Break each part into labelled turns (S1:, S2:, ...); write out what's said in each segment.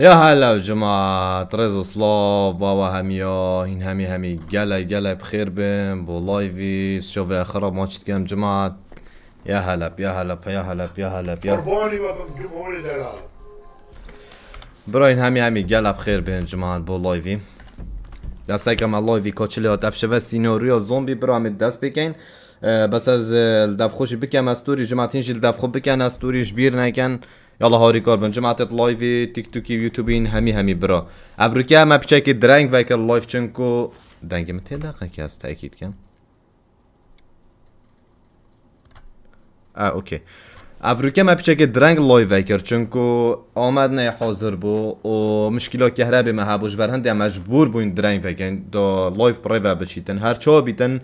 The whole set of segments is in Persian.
S1: يا هلا جماعة رزو سلاف بابا هميا هين همي همي قلا قلا بخير بين بو لايفي شوفي خراب ما كم جماعة يا هلا يا هلا يا هلا يا هلا
S2: قرباني بابا جمهور دلال
S1: براين همي همي قلا بخير بين جماعة بو لايفي دستای که من لایوی کاچلی هات افشه سیناریو زومبی برام دست بکن بس از بکم از توری جماعتین جیل دف خوب بکن از توریش بیر نکن. يلا هاري كاربن جماعة لايفي تيك توكي يوتيوبين همي همي برا افريكا ما بشكل درانك فايك اللايف چنكو دنگ متى دقيقة كاس تأكيد كم اه اوكي افریقا ما پیچه که درنگ لایو وکر چونکو آمد نه حاضر بو و مشکلات کهربی ما هبوش بر هنده مجبور بوین درنگ وکن دا لایف پرایو بچیتن هر چا بیتن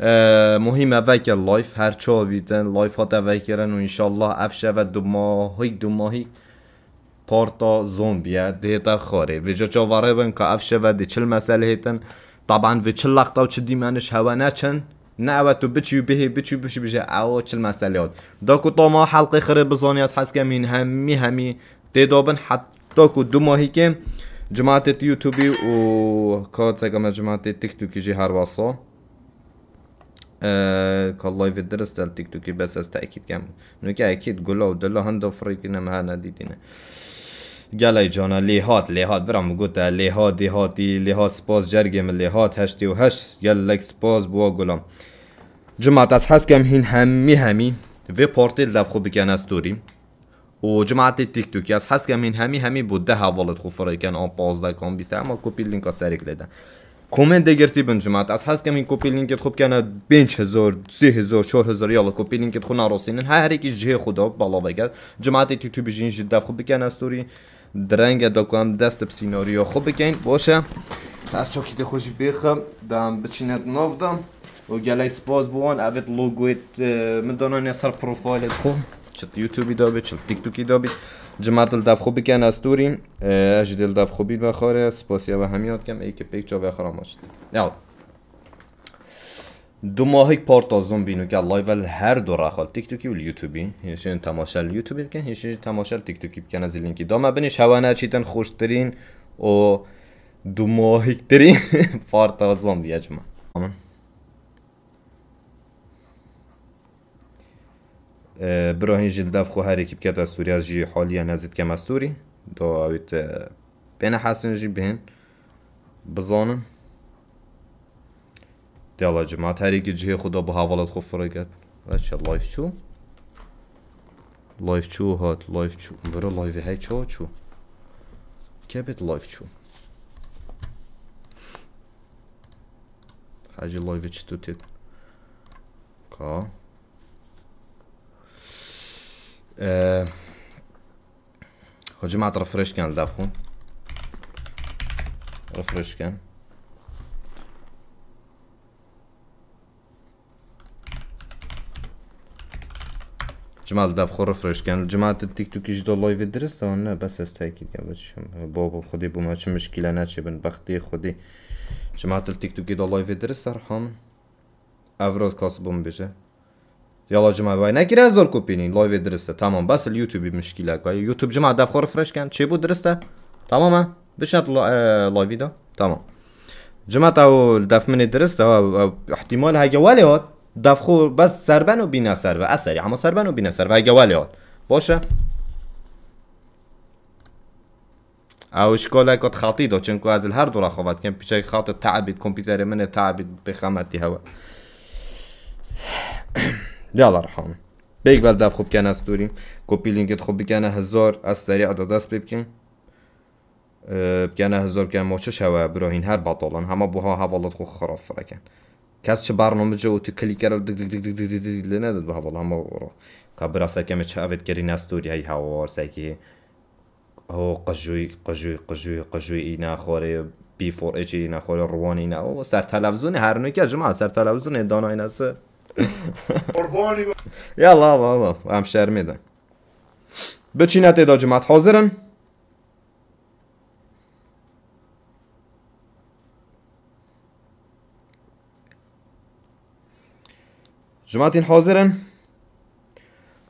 S1: مهم وکر لایف هر چا بیتن لایف ها وکرن و انشالله افشه و دو ماهی دو ماهی پارتا زومبیا دیتا خاره و جا چاواره بین که افشه و دی چل مسئله هیتن طبعا و چل لقطه و چه دیمانش هوا نچن نعوت تو بچی به بچی بچی بشه او چل مسئله دا کو تا ما حلقه خره بزانی از حس کمین همی همی دیدابن حتی کو دو ماهی که جماعت یوتیوبی و کات سگم جماعت توکی جی هر واسا كان لايف درست التيك توكي بس استأكيد كم نوكي أكيد قولوا دلو هندو فريقنا ما نديدنا گلای جانا لیهات لیهات برام گوتا لیهات دیهاتی لیهات سپاس جرگم لیهات هشتی و هشت. گلک سپاس بوا گلام. جماعت از هست کم هین همی همی. و پارتی لف خوب از توری. و جماعت تیک توکی از هست کم هین همی همی بود ده حوالت خوب کن آن پازده کن بیسته. اما کپی لینک ها سریک لیدن کومنت دگرتی بن جماعت. از هست کم این کپی لینکت خوب کنه بینچ هزار سی هزار چهار هزار یالا کپی لینکت خود ناراسینن هر یکی جه خدا بالا بگرد جماعت تیک توکی بجین جد خوب بکن از توری درنگ دکم دست بسیناریو خوب بکن. باشه. از چاکیت خوشی بیخم دم بچینت نافدم و گلای سپاس بوان. اوید لوگویت من دانان سر پروفایلت. خوب چت یوتیوبی دابید چت تیک توکی دابید جماعت الدف خوب بکن از تورین اجد الدف خوبی بخوره سپاسی و همیات کم. ای که پیک چا بخورم ماشد یاد دو ماهی پارت آزون بینو که لایو هر دو رخال تیک توکی و یوتیوبی. هیچین تماشا یوتیوبی بکن هیچین تماشا تیک توکی بکن از لینکی. دام بنیش هوانه چیتن خوشترین و دو ماهی ترین پارت آزون بیا جمع براهین جل دف خو هر کی بکت از جی حالیا نزید کم از سوری دو اویت بین حسن جی بین. بزانم يلا جماعة هريك جهي خدا بهاولت خوب فرقت بچه لایف چو؟ لایف چو هات؟ لایف چو. برو لایف هی چو؟ چو كبت لایف چو؟ حاجة لایف چتو تید؟ کا خو رفرش كان الدافخون رفرش كان جماعة داف رفرش كان جماعة التيك توك يجدو لايف درست نه بس استاكيد يا بچم بابا خودي بو ما مشكلة ناتشي بن بختي خودي جماعة التيك توك يدو لايف درست ارحام افروز كاس بوم بيجه يلا جماعة باي نكير هزار كوبينين لايف درسته تمام بس اليوتيوب مشكلة باي يوتيوب جماعة دفخور فرش كان شي بود درسته تمام بشنط لايفي ده تمام جماعة أو دف من درسته احتمال هاي جوالي هات دفخور بس سربن و بينا سربه اثري اما سربن و بينا سربه هاي جوالي هات باشه أو اشكال قد خاطي دو چونكو از الهر دو رخوات كم بيچه خاط تعبید کمپیوتر من تعبید بخمتی هوا یالا رحم. بیگ ول دف خوب کن از دوریم کپی لینکت خوب بکنه هزار. از سریع دو دست بکن بکنه هزار بکنه موچه شوه براهین هر باطولان همه بوها حوالت خو خراب فرکن کس چه برنامه جو تو کلیکر دک دک دک دک دک دک لندد به والله. ما كبر ساكي چه اوید كري نستوري هاي هاوار ساكي هو قجوي قجوي قجوي قجوي اینا خوره. بی فور اچ اینا خوره. روان اینا. سر تلویزیون هر نوع که جماعه سر تلویزیون دانا Jalla, jalla,
S2: jalla,
S1: għam xer mida. Bċina te doġmat ħożren? Ġmatin ħożren?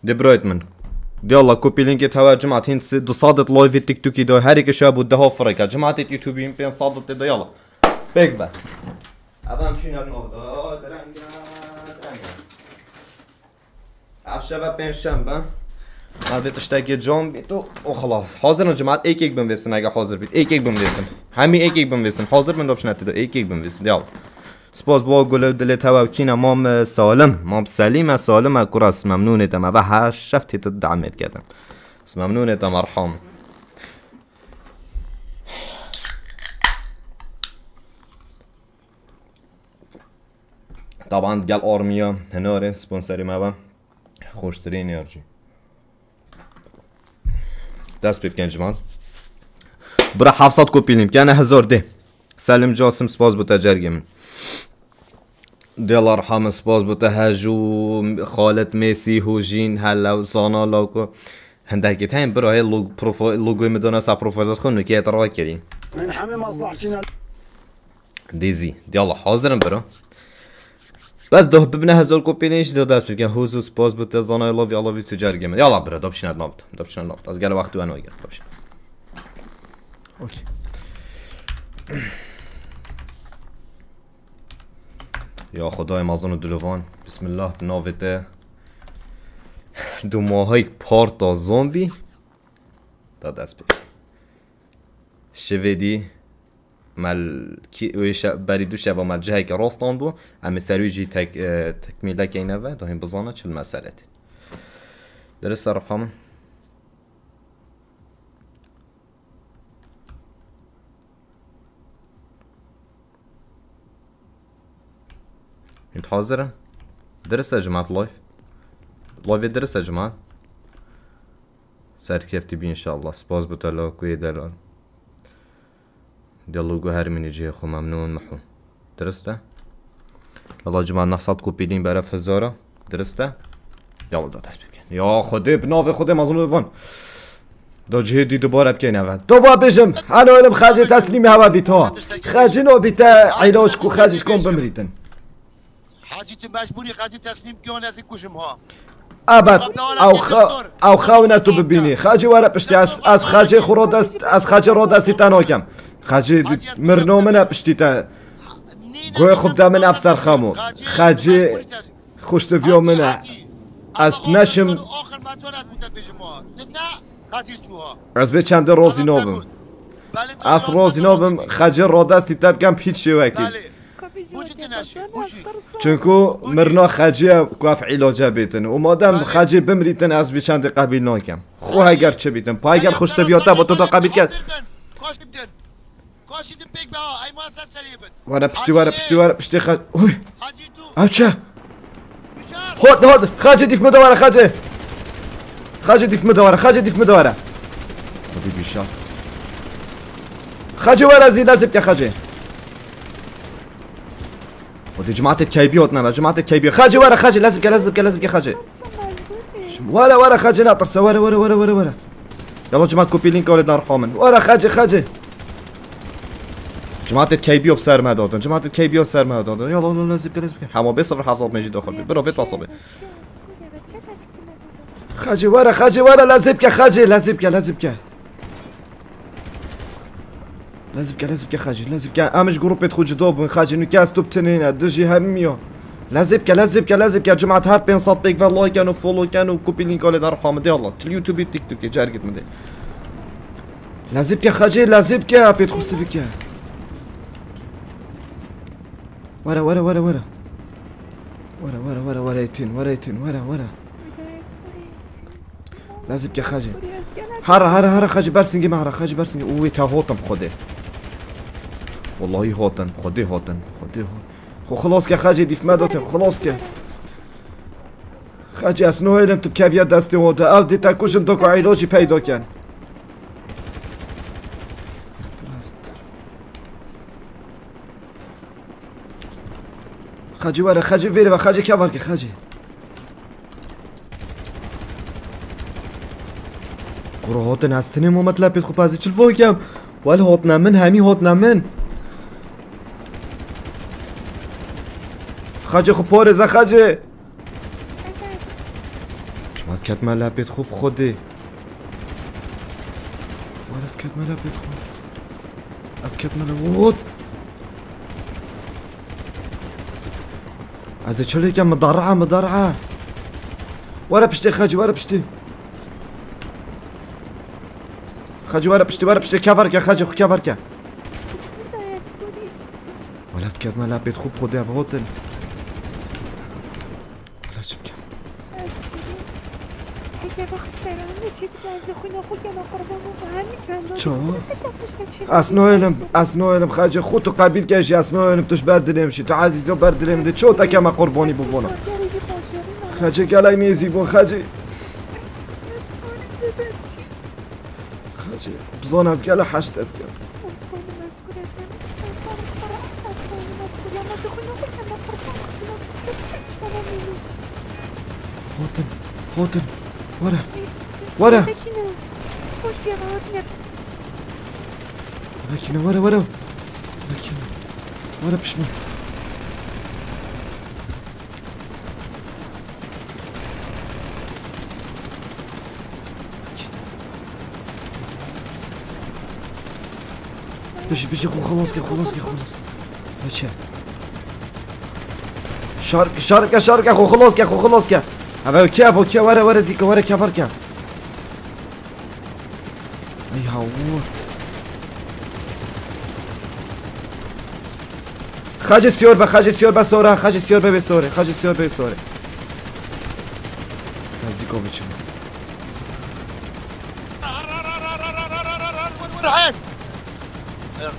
S1: Di Brojtman. Yalla copy link et hava cemaat hint se do sadet live ettik tuki do her iki şabu daha freka cemaat et YouTube ben sadet de yalla. Bekle. Adam şunların orada. افشه و پنج شمبه قلبه تشتاکی جام بید و او خلاص. حاضر نو جماعت ایک ایک بم اگه حاضر بید. ایک ایک بم ویسن همی ایک ایک بم ویسن حاضر من دابش نتیده ایک ایک بم ویسن دیال سپاس بوا گله و تو و کین امام سالم. مام سلیم و سالم و کرا سممنون و هر شفت تو دعمید کردم. سممنون ایتم ارحام. طبعا گل آرمیا هناره. سپونسری مبا خوشترین انرژی. دست بکنن جمان برا حفظات کو پیلیم که یعنی انا هزار ده. سلم جاسم سپاس بوده جرگه من دلار سپاس بوده هجو خالت میسی هوجین هلا سانا لوکو هنده که برو برا های لوگوی مدونه سا پروفایلات خون كي ترى كريم
S3: من دیزی مصلحتنا
S1: ديزي برو. بس ده ببنا هزار كوبي نيش ده دست بيكن هوزو سپاس بود تزانه I love you I love you تو جر گمه یالا بره دابشین ادما بود دابشین ادما از گره وقت دو انوی گره دابشین اوکی خدای مازن و دلوان بسم الله ناوته دو ماهای پارتا زومبی. تا دست بگیر. شویدی. مال کی ویش بری دو شوا مال جهی که راستان بو اما سروی جی تک تکمیله که اینه و داهیم بزانه مسئله دید درست رقم انت حاضرة؟ درس يا جماعة اللايف اللايف درس يا جماعة سعر كيف تبي ان شاء الله سباز بتلا كوي دلو گهر منی جه خو ممنون محو درسته؟ الله درستە؟ لەڵا جمان پیدین برای فزاره درسته؟ درستە؟ دا تسبیب کن. یا بناف خودم خودێ مەزمون دا جهدی دوباره بکنی نوید تو با بشم. انا اینم خرج تسلیم هوا بیتا خرجی نو بیتا علاج کو خرجش کن بمریتن.
S3: حاجی تو مجبوری خرجی تسلیم کن از این ها.
S1: ابد. خب، او خا او خاونه تو خب، ببینی. خرجی واره پشتی از از خرجی دست از خاجی را دستی تنها کم. خاجی مرنو من پشتی تا گۆی افسر من افسر خامو خاجی خوشتفیو منە از نشم
S3: از بێ چەندە ڕۆزی نۆ بم
S1: از روزی نۆ بم رو دستی
S3: تا بکەم هیچ شێوەکی
S1: چونکو مرنا خاجی کوف علاج بیتن و مادەم خاجی بمریتن از بێ چەندی قەبیل نۆکەم خۆ هەگەر چ بیتن پایگەر خوشتەڤۆتا بۆ تۆدا قەبیل کرد
S3: Koş gidin
S1: pek daha. Ay muhassat seni yapın. Vara pişti
S3: vara pişti
S1: vara pişti
S3: kaç.
S1: Oy. Hadi tu. خاجة ديف مدورة خاجة خاجة ديف مدورة خاجة ديف مدورة حبيبي الشاب خاجة ورا زيد لازمك خاجة ودي جماعة الكيبي هوتنا جماعة الكيبي خاجة ورا خاجة لازم لازمك لازمك يا خاجة ورا ورا خاجة لا ترسى ورا ورا ورا ورا ورا يلا جماعة كوبي لينك ولدنا ارحمن ورا خاجة خاجة جماعت کی بیاب سر مدادن جماعت کی بیاب سر مدادن یا الله نزیب کنه نزیب همه بس صفر حفظ مجید داخل بیر برافت باصابه خاجی وارا خاجی وارا لازم که خاجی لازم که لازم که. لازم که لازم که خاجی لازم که. امش گروپت خود جدوب من نو که از تو بتنینه دجی میاد. لازم که لازم که لازم که. جماعت هر بین صد بیک و لایک کنو فولو کنو کپی لینک کل در خامده. الله تل یوتیوبی تیک توکی جرگید مده لازم که خاجی لازم که. پیت خوب ورا ورا ورا ورا ورا ورا ورا ورا يتين ورا يتين ورا ورا لازم كه خجي هرا هرا هرا خجي برسنجي معرا خجي برسنجي اوي تا هوتن بخوده والله هوتن بخوده هوتن بخوده هوتن خو خلاص که خجي ديف ما دوتن خلاص که خجي اسنو هيلم تو كافيا دستي هوتا او دي تاكوشن دوكو عيلوشي پیدا کن خجی بره خجی ویره و خجی که var خجی hacı. قرا هاتن از تنه ما مطلب پیت خوب از چل فاکم ولی هات نمن همی هات نمن خجی خوب پارزه خجی شما از کتمه لپیت خوب خودی؟ ولی از کتمه لپیت خوب از کتمه لپیت از چلی که مضرعه مضرعه ورا بشتي خاجي ورا بشتي خاجي ورا بشتي ورا بشتي كفركه خاجي كفركه ولد کرد لبت خوب خوده و هوتن ولد چی بگم چا؟ اسنا علم اسنا علم خرج خود تو قبیل کشی اسنا علم توش بردلیم شی تو عزیزا بردلیم ده. چو تکم قربانی ببونم؟ خجه گلای میزی بون خجه خجه بزن از گل حشتت کرد هوتن هوتن ورا ورا Makine ورا ورا Makine ورا بشمال بشي بشي خو خلاص كي خلاص كي خلاص بشي شارك شارك شارك اخو خلاص كي اخو خلاص كي هذا كيف اوكي ورا ورا زيكا ورا كفر كي اي سورة خاج السيور با بسورة خاج السيور با بسورة زيكو بيشم
S3: وين رايحين؟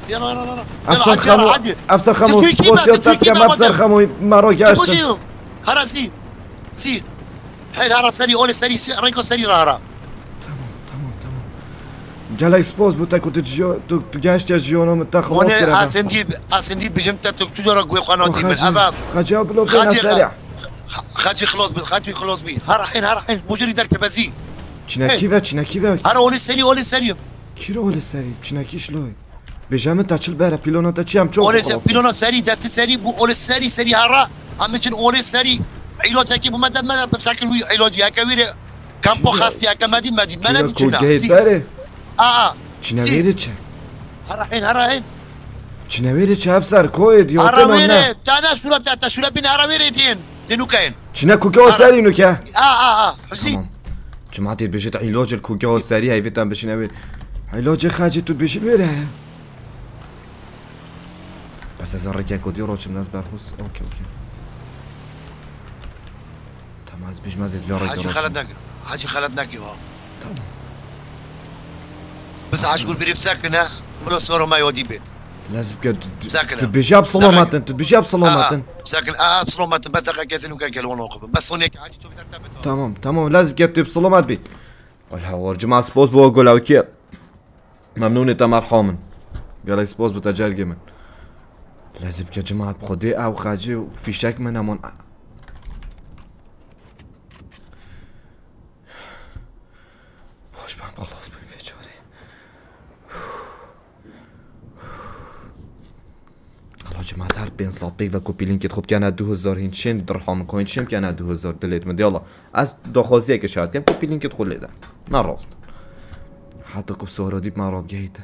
S3: يلا يلا يلا
S1: افسر خمو افسر خمو بوسيو
S3: كيما
S1: افسر. خمو اشتن
S3: تبوشيهم هرا سي سي حيل هرا سري اول سري
S1: جالا اكسبوز بوتا كنت جيو تو يا جيونو متا خلاص كده
S3: اسندي اسندي بجمت تجور قوي قناتي من هذا
S1: خاجي بلو بينا سريع
S3: خاجي خلاص بي خاجي خلاص بي هرا حين هرا حين بوجري درك بزي
S1: چنا كيفا چنا كيفا
S3: هرا اول سري اول سري
S1: كيرو ولا سري چنا كي شلوي بجامة تاچل بره پیلونا تا چی هم چوب
S3: اول
S1: خلاص
S3: بيلونا سري دست سري بو اول سري سري هرا امچن اول سري علاج كي بمدى مدى بساكل وي علاج يا كبير كامبو خاص يا كمدي مدي ما
S1: كيرو
S3: ندي
S1: كو
S3: چنا
S1: جيت چنا
S3: سي.
S1: ويري چه؟
S3: هرا حين هرا حين
S1: چنا ويري چه افسر؟ كويد يو
S3: هرا
S1: تنو
S3: ويري
S1: نه.
S3: تانا شورا تاتا شورا بين هرا ويري تين تنو كاين
S1: چنا كوكو سري نو كه
S3: اه اه اه حسين
S1: تمام. جماعتي بجيت علاج الكوكو سري هاي فيتام بشنا ويري علاج خاجي تو بيش ويري بس از الرجال كود يروش الناس برخص اوكي اوكي تمام از بيش مازيد في
S3: حاجي
S1: رجال
S3: خالد ناقي حاجي خالد هو
S1: تمام.
S3: بس عاش قول فيري بساكنة ولا صورة ما يودي بيت.
S1: لازم تبي
S3: جاب
S1: صلوماتن تبي جاب صلوماتن ساكن
S3: آه. آه. آه،, آه، صلوماتن بس اخا كاسين وكاكل ونوقف بس هناك عاجي
S1: تمام تمام. لازم تبي صلومات بيت. قال هور جماعة سبوز بو قول أو كير ممنون إنت مرحوم قال سبوز بتجال جمن لازم يا جماعة بخدي أو خاجي في شك من امون جماعة هر بین ساپی و کپی لینکت. خوب کنه دو هزار هینچین درهام کوین چیم کنه دو هزار دلیت من دیالا از دخوازیه که شاید کم کپی لینکت خود لیدن نه راست. حتی که سهرادی من راب گهیدن.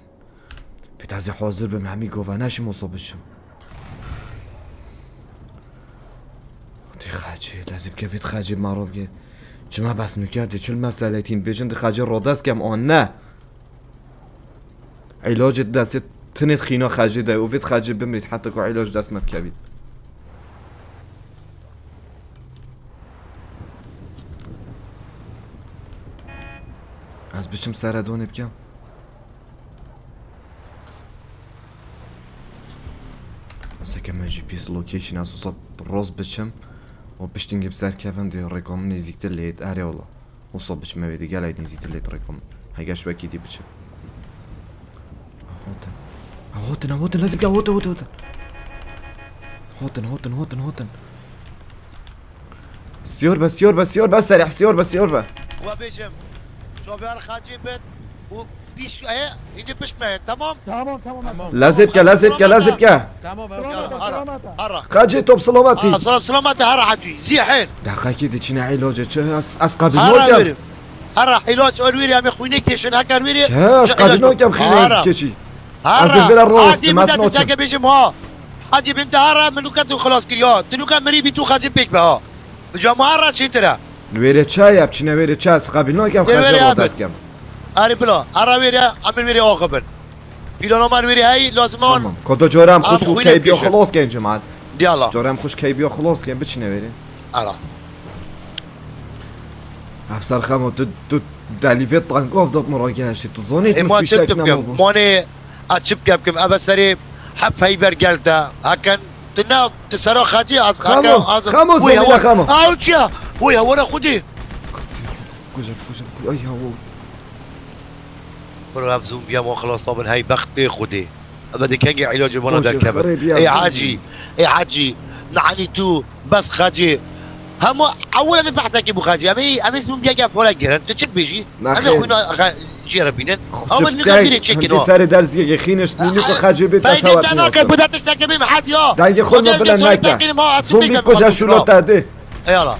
S1: فیت از حاضر به همی گوه نشی مصابشم دی خجی لازم که فیت خجی من راب گهید. چما بس نکردی چل مسئله تین بیجن دی خجی را کم آن نه. علاج دست تنت خينا خاجي دا وفيت خاجي بمريت حتى كو علاج دست مركبي از بشم سردونه بکم مثلا که من جی پیس لوکیشن اساسا راز بچم و بشتینگی بسر کفم دی رقم نزیکتر لید. اره والله وصل بچم ویدی گلای نزیکتر لید رقم. هگش وکی دی بچم. هوتن هوتن هوتن لازم يا هوتن هوتن هوتن هوتن هوتن هوتن هوتن سيور بس سيور بس سيور بس سريع سيور بس سيور بس
S3: وبيجم شو بيرخاجي بيت وبيش اهي يجي بشمه تمام
S4: تمام تمام
S1: لازم كا لازم كا لازم كا
S5: تمام
S3: هرا
S1: خاجي
S3: تو بسلامتي بسلامتي هرا حجي زي حيل
S1: دقيقه دي تشينا علاج اس قبل
S3: هرا هرا علاج ارويري ام خوينك شن هكا
S1: ارويري اش قبل نوكم خينك كشي عزيز الروس
S3: داده
S1: سمعتش
S3: عادي بيجي مها حاجي بنت هارا منو كتو خلاص كريا تنو كان مري بيتو خاجي بيك بها جا مهارا چی ترا؟
S1: ویره چای اب چی نویره چای از قبل
S3: نو
S1: کم
S3: خرج
S1: رو دست کم.
S3: آره بلا آره ویره امیر ویره آقا بر. پیلان آمر ویره هی
S1: لازمان. کدو جورم خوش
S3: خوش
S1: کی
S3: بیا
S1: خلاص کن جماعت.
S3: دیالا
S1: جورم خوش کی بیا خلاص کن بچی نویره
S3: آلا. آره.
S1: افسر خمو تو تو دلیفت طنقاف داد
S3: مراجعه شد
S1: تو زنیت
S3: مفیشک
S1: نمو
S3: مانه açıp yapayım. Avesleri hep heyber geldi. Hakan تنا تسرق خاتي عز
S1: خامو خامو زوجي خامو.
S3: اوتيا ويا ورا خدي
S1: كوزك كوزك اي هو.
S3: برا بزوم بيا مو خلاص طبعا هاي بختي خدي بدي كان علاج
S1: المرض كبد
S3: اي عاجي اي عاجي نعاني تو بس خاجي همو اولا به بحث که بخاجي اسمون امي فورا گرن فولا جيران بیجی بيجي
S1: خوینا
S3: خوينا جيرا بينن اول نقدر
S1: بينن
S3: تشك
S1: كده سر درز دیگه خینش بینی که خاجه
S3: بیت
S1: تساوت
S3: نیست فایده که بودت استکه بیم حد یا
S1: دنگ خود ما بلند نکن.
S3: زومی
S1: کجا شلو تده
S3: ایالا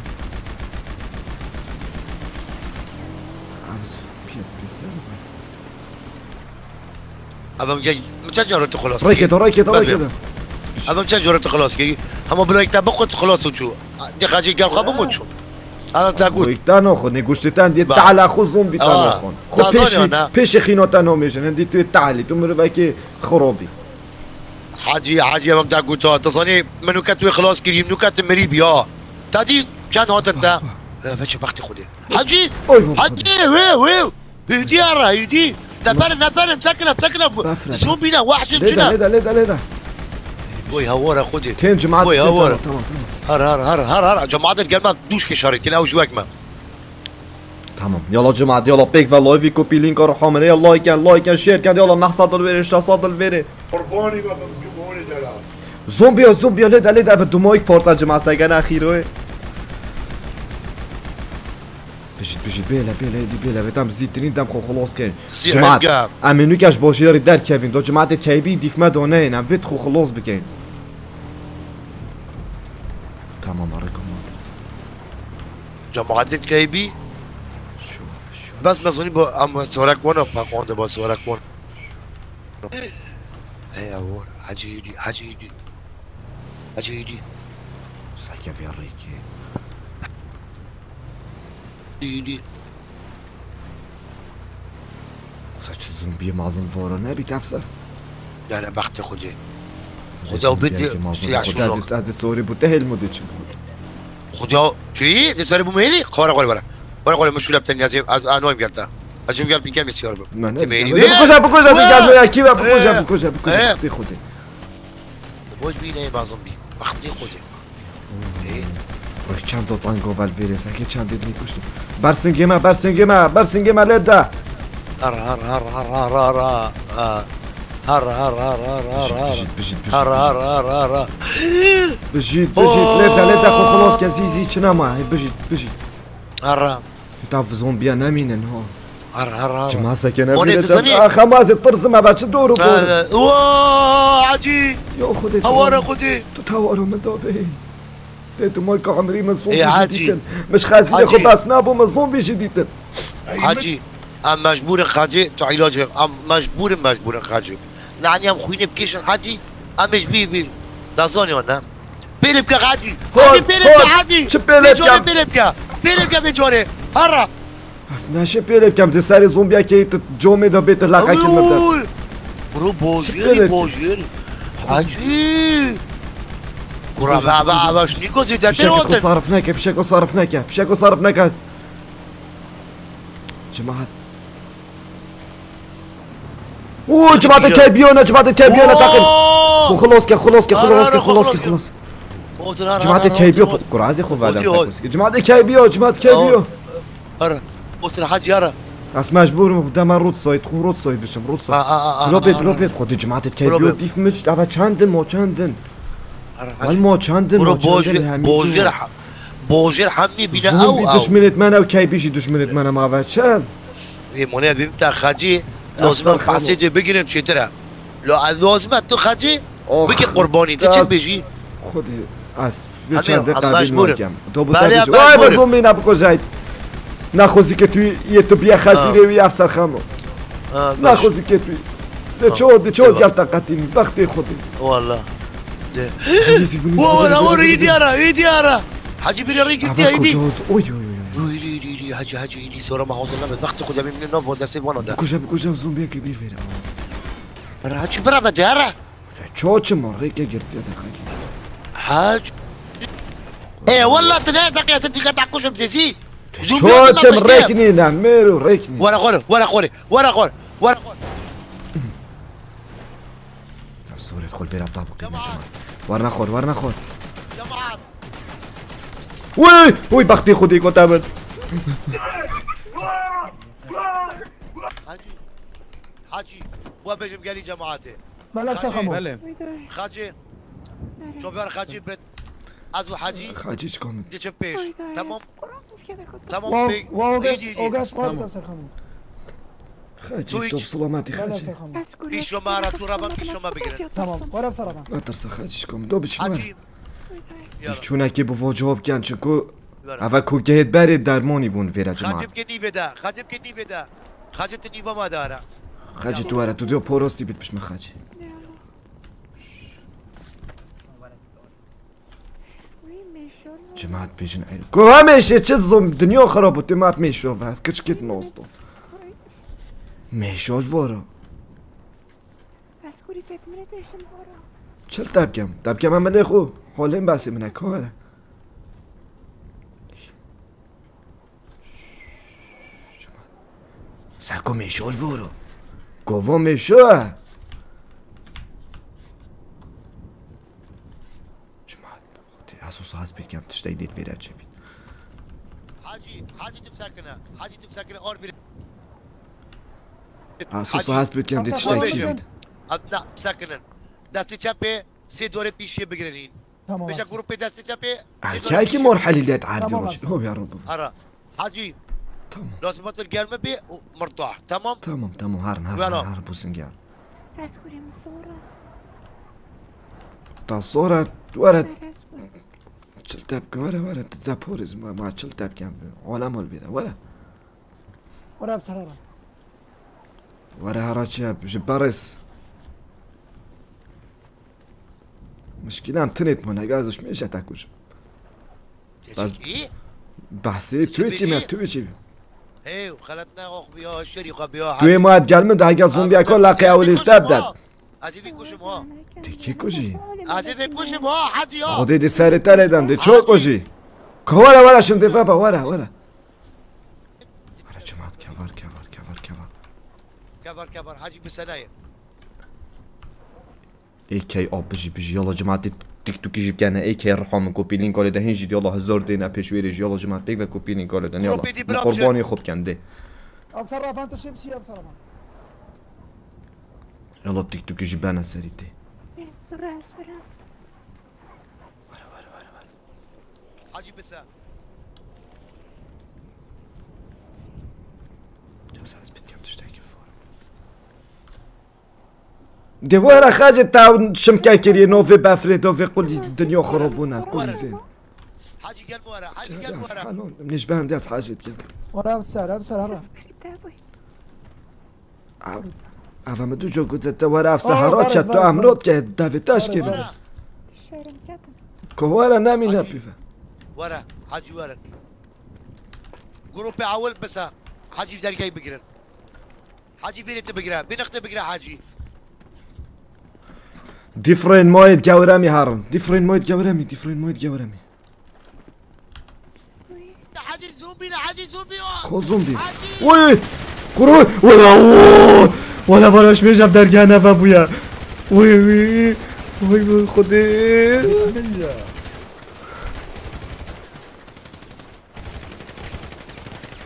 S3: ادم میگه چند جارت خلاص؟
S1: رای کده رای کده رای کده
S3: اما چند جارت خلاص که اما بلای خلاص شو. دقیقه گلقا بمونچو انا
S1: تا گوت تانو
S3: خود
S1: نگوشت تان دی تعال
S3: خوزون
S1: بی تانو
S3: خون
S1: خود
S3: پیش
S1: پیش خینو تانو میشن اندی تو تعلی تو مرو که
S3: خرابی حاجی حاجی رم تا گوتا تصانی منو و خلاص کریم نو کت مری بیا تادی چند هاتن تا وچه
S1: بخت خودی.
S3: حاجی حاجی ویو ویو هدی آره هدی نبر نبر سکنه
S1: سکنه
S3: زوبینا وحش جنا لیدا لیدا لیدا
S1: وای هوار
S3: خودی.
S1: تن
S3: جماعت
S1: وای هوار
S3: هر هر هر هر هر. جماعت گلم دوش کشاره کن او جوک من.
S1: تمام. یالا جماعت یالا پیک و لایوی کپی لینک رو خامنه یا لایک کن لایک کن شیر کن. یالا نه صدل بره شه
S2: صدل بره. قربانی بابا قربانی جلال.
S1: زومبی ها زومبی ها لید لید اوه دو مایک پارتا جماعت سگن اخیره بشید بشید. بیلا بیلا ایدی بیلا بیتم زید درین دم
S3: خو
S1: خلاص
S3: کن.
S1: جماعت امنو کش باشی داری در کوین. دا جماعت کیبی دیفمه دانه اینم وید خو خلاص بکن. Come on,
S3: I recommend
S1: this. جماعتت کیبی؟
S3: بس مثلا با اما سورک وانا پا قانده با سورک وانا ای اول عجیدی عجیدی عجیدی
S1: سکه فی ریکی
S3: عجیدی
S1: قصه چه زنبی مازن فورا نبید تفسر
S3: نه وقت خوده خدا بده
S1: خدا
S3: عزیز
S1: سوری بوده هل مده بود؟
S3: خدا چی؟ دسر بو میلی؟ خاره خاره برا. برا خاره مشغول اپ تنیا زیر از انویم گرتا. از جون گال پیکام سیار برو میلی. بو
S1: کوزا بو
S3: کوزا
S1: دی گال
S3: میا
S1: کیوا بو کوزا
S3: بو
S1: کوزا بو
S3: کوزا
S1: تی خودی.
S3: بو چ بازم بی. وقتی خودی. ای.
S1: بو چان دو تانگو وال ویرس اگه چان دی نی کوشتو. برسنگ یما برسنگ یما برسنگ یما لدا.
S3: ار ار ار ار ار ار هر هر هر هر هر هر هر
S1: بجيت بجيت
S3: هر هر هر هر.
S1: لدا لدا خو خلاص كازيزي تشناما بجيت بجيت
S3: هر
S1: تعرف زومبيا نامين هو
S3: هر هر هر
S1: جماعة ساكنة
S3: هوني
S1: فينا
S3: تصنيع.
S1: جماعة خماسة طرز ما بور
S3: هذا واو عجيب
S1: يا خدي
S3: هورا خدي
S1: تتهوروا من دوبي تيتو مايكا عمري. جديدا مش خازي بجديدا
S3: حاجي ام مجبور خاجي تو علاج ام مجبور مجبور خاجي لعنی هم خوینه بکشن. حدی همش بی بی دازانی آنه نه. که قدی
S1: کنی
S3: بلیم که
S1: حدی
S3: چه
S1: بلیم که
S3: بلیم که. بلیم که بجاره
S1: هر آره. از نشه بلیم که ده سر زومبیا که ایت جومه دا
S3: بیت لقه که
S1: مدر
S3: برو بازیری بازیری. حجی كرة بقى بقى باش نيكو زيد
S1: فشاكو صرفناك فشاكو صرفناك فشاكو صرفناك جماعة اوه جماعة كابيونة جماعة كابيونة تقل وخلاص كي خلاص كي خلاص كي خلاص که خلاص جماعة كابيو قرازي خو
S3: بعدم
S1: جماعة كابيو جماعة كابيو
S3: ارا قلت الحاج ارا
S1: اسمعش بورم قدام رود سايت خو رود سايت بشم رود سايت رابط رابط خود جماعة
S3: كابيو
S1: دیف مش اوه چندن ما چندن ول ما چندن ما چندن همین
S3: بوجر حمي بنا او او
S1: دشمنت من او كاي بيجي دشمنت من ما بعد
S3: شان بیم تا خدی لازم. فاسد بگیریم چطوره لا لازمه. تو خجی بگی قربانی تو چه. بگی
S1: خودی از چند قبیل. ناکم تو بود تبیش
S3: هم
S1: وای اون مینا بکشید نخوزی که توی یه تو بیا خزیره وی افسر
S3: باش.
S1: نخوزی که توی ده چو ده چو
S3: ایوه.
S1: گل تقتینی وقتی خودی.
S3: والله. ده.
S1: بنیزی،
S3: والله
S1: بنیزی،
S3: ورا
S1: بنیزی.
S3: ايدي انا ايدي انا ايدي حاجي حاجي ايدي سورة ما الله بخت خد من النوف ودا سيب وانا ده
S1: بکجم بکجم زومبی که بیر ویرا
S3: برا حاجي برا بدارة
S1: چو چه
S3: حاج ايه والله تنازق يا ستي قطع كوش بتزي
S1: چو چه رکنی نه میرو رکنی
S3: ورا خوري ورا خوري ورا خوري ورا خوري
S1: سوري ادخل فيها بطابق يا جماعه ورنا خور ورنا خور وي وي بختي خدي كنت ابد
S3: حاجي حاجي وبجم قالي جماعتي
S4: بله افسر خانم.
S5: بله.
S3: خاجي شو بيار خاجي بيت ازو حاجي
S1: خاجي چكم
S3: دي چه پیش. تمام. تمام.
S4: قاعد افسر خانم.
S1: خاجي. توب سلاماتي خاجي
S4: خانم.
S3: پیشو مارا تو رابم پیشو ما بگیرن.
S4: تمام. قاعد افسر خانم.
S1: لا ترسى خاجي چكم دو بچنوار
S3: حاجی يلا
S1: چونکی بو جواب کن چونکو
S3: يلا
S1: اول کو گهت بری درمانی بون ویرا جماعه
S3: خاجب که نی بده خاجب که نی بده. خاجب نی با ما داره.
S1: خاجي تو ورا تو دو پورستی بیت بشم خاجي جماعت بیجن عیل کو همیشه چه زوم دنیا خراب بود ما میشو و کچ کت نوستو میشول وارا. چل تبکم تبکم هم منه خو. حالیم بسی منه کاره. سکو میشول وارا گووا میشو جماعت خودی اساس هست بید کم تشتای دید ویره چه بید
S3: حاجی حاجی تفسكنا حاجی تفسكنا اور بير
S1: اساس هست بید کم دید تشتای چی بید
S3: ابنا ساكنا دستي چپه سه دوره پیشی بگیرین
S4: تمام
S3: بيش
S4: افسر.
S3: گروپ دستی چپه
S1: که اکی مرحلی لیت عردی
S4: تمام
S1: روش
S4: هستم.
S1: هو یا رب
S3: ارى حاجی
S1: تمام
S3: لازم تل القلمه بي مرتاح تمام
S1: تمام تمام هرن هرن
S3: يلا.
S1: هرن بوسن گرم تا صورة ورد چل تبکه ورد ورد تزپورز ما ما چل تبکم عالم هل بیره ورد
S4: قاعد افسر خانم
S1: ورد هرا چه جبارس مشكلة هم تنت من اگه ازش میشه تکوش بس-
S3: ايه
S1: بحثی توی چی
S3: بگی؟
S1: میاد توی چی
S3: ايه وخلتنا اخ بيها اشتري خا بيها
S1: توی ما گلمه ده اگه زومبی اکا لقی اولی تبدد
S3: ازي في كشم ها
S1: دیکی کجی
S3: ازي في كشم ها حاجی ها
S1: خودی دی سر تردم دی چو کجی که ورا ورا شن دفاع با ورا ورا ورا جماعت کور کور کور کور
S3: كبر كبر حاجي بسنايه
S1: ای کی آب بجی بجی یالا جماعت تیک توکی جیب کنه ای کی رحم کوپی لینک آله ده هنجی یالا هزار دینه پیش ویریج یالا جماعت بیگ و کوپی لینک آله ده یالا
S3: دی
S1: قربانی خوب کنده.
S4: افسر رافان تو شمسی افسر خانم
S1: یالا تیک توکی جیب بنا سریته
S3: حاجي بس
S1: دي ورا خاجة تاع شمكا كيري نوفي بافريت نوفي قول لي الدنيا خربونا قول لي زين
S3: حاجي قلب ورا حاجي قلب ورا
S1: من جبان داس حاجي قلب
S4: ورا بالسعر بالسعر هرا
S1: هذا ما دوجو قلت ورا في سهرات شتو امرود
S4: كه
S1: دافي
S4: تاشكي
S1: كوارا نامي نابيفا
S3: ورا حاجي ورا جروبي عول بس حاجي في دار جاي بقرا حاجي بيني تبقرا بين أختي بقرا حاجي
S1: ديفرين مويد جاورامي ديفرين مويد جاورامي
S3: حاجي زومبي حاجي زومبي
S1: خو
S3: حاجي
S1: وي قروي ولا وو ولا بلاش ميجا في درجانا بابويا وي وي وي وي خدي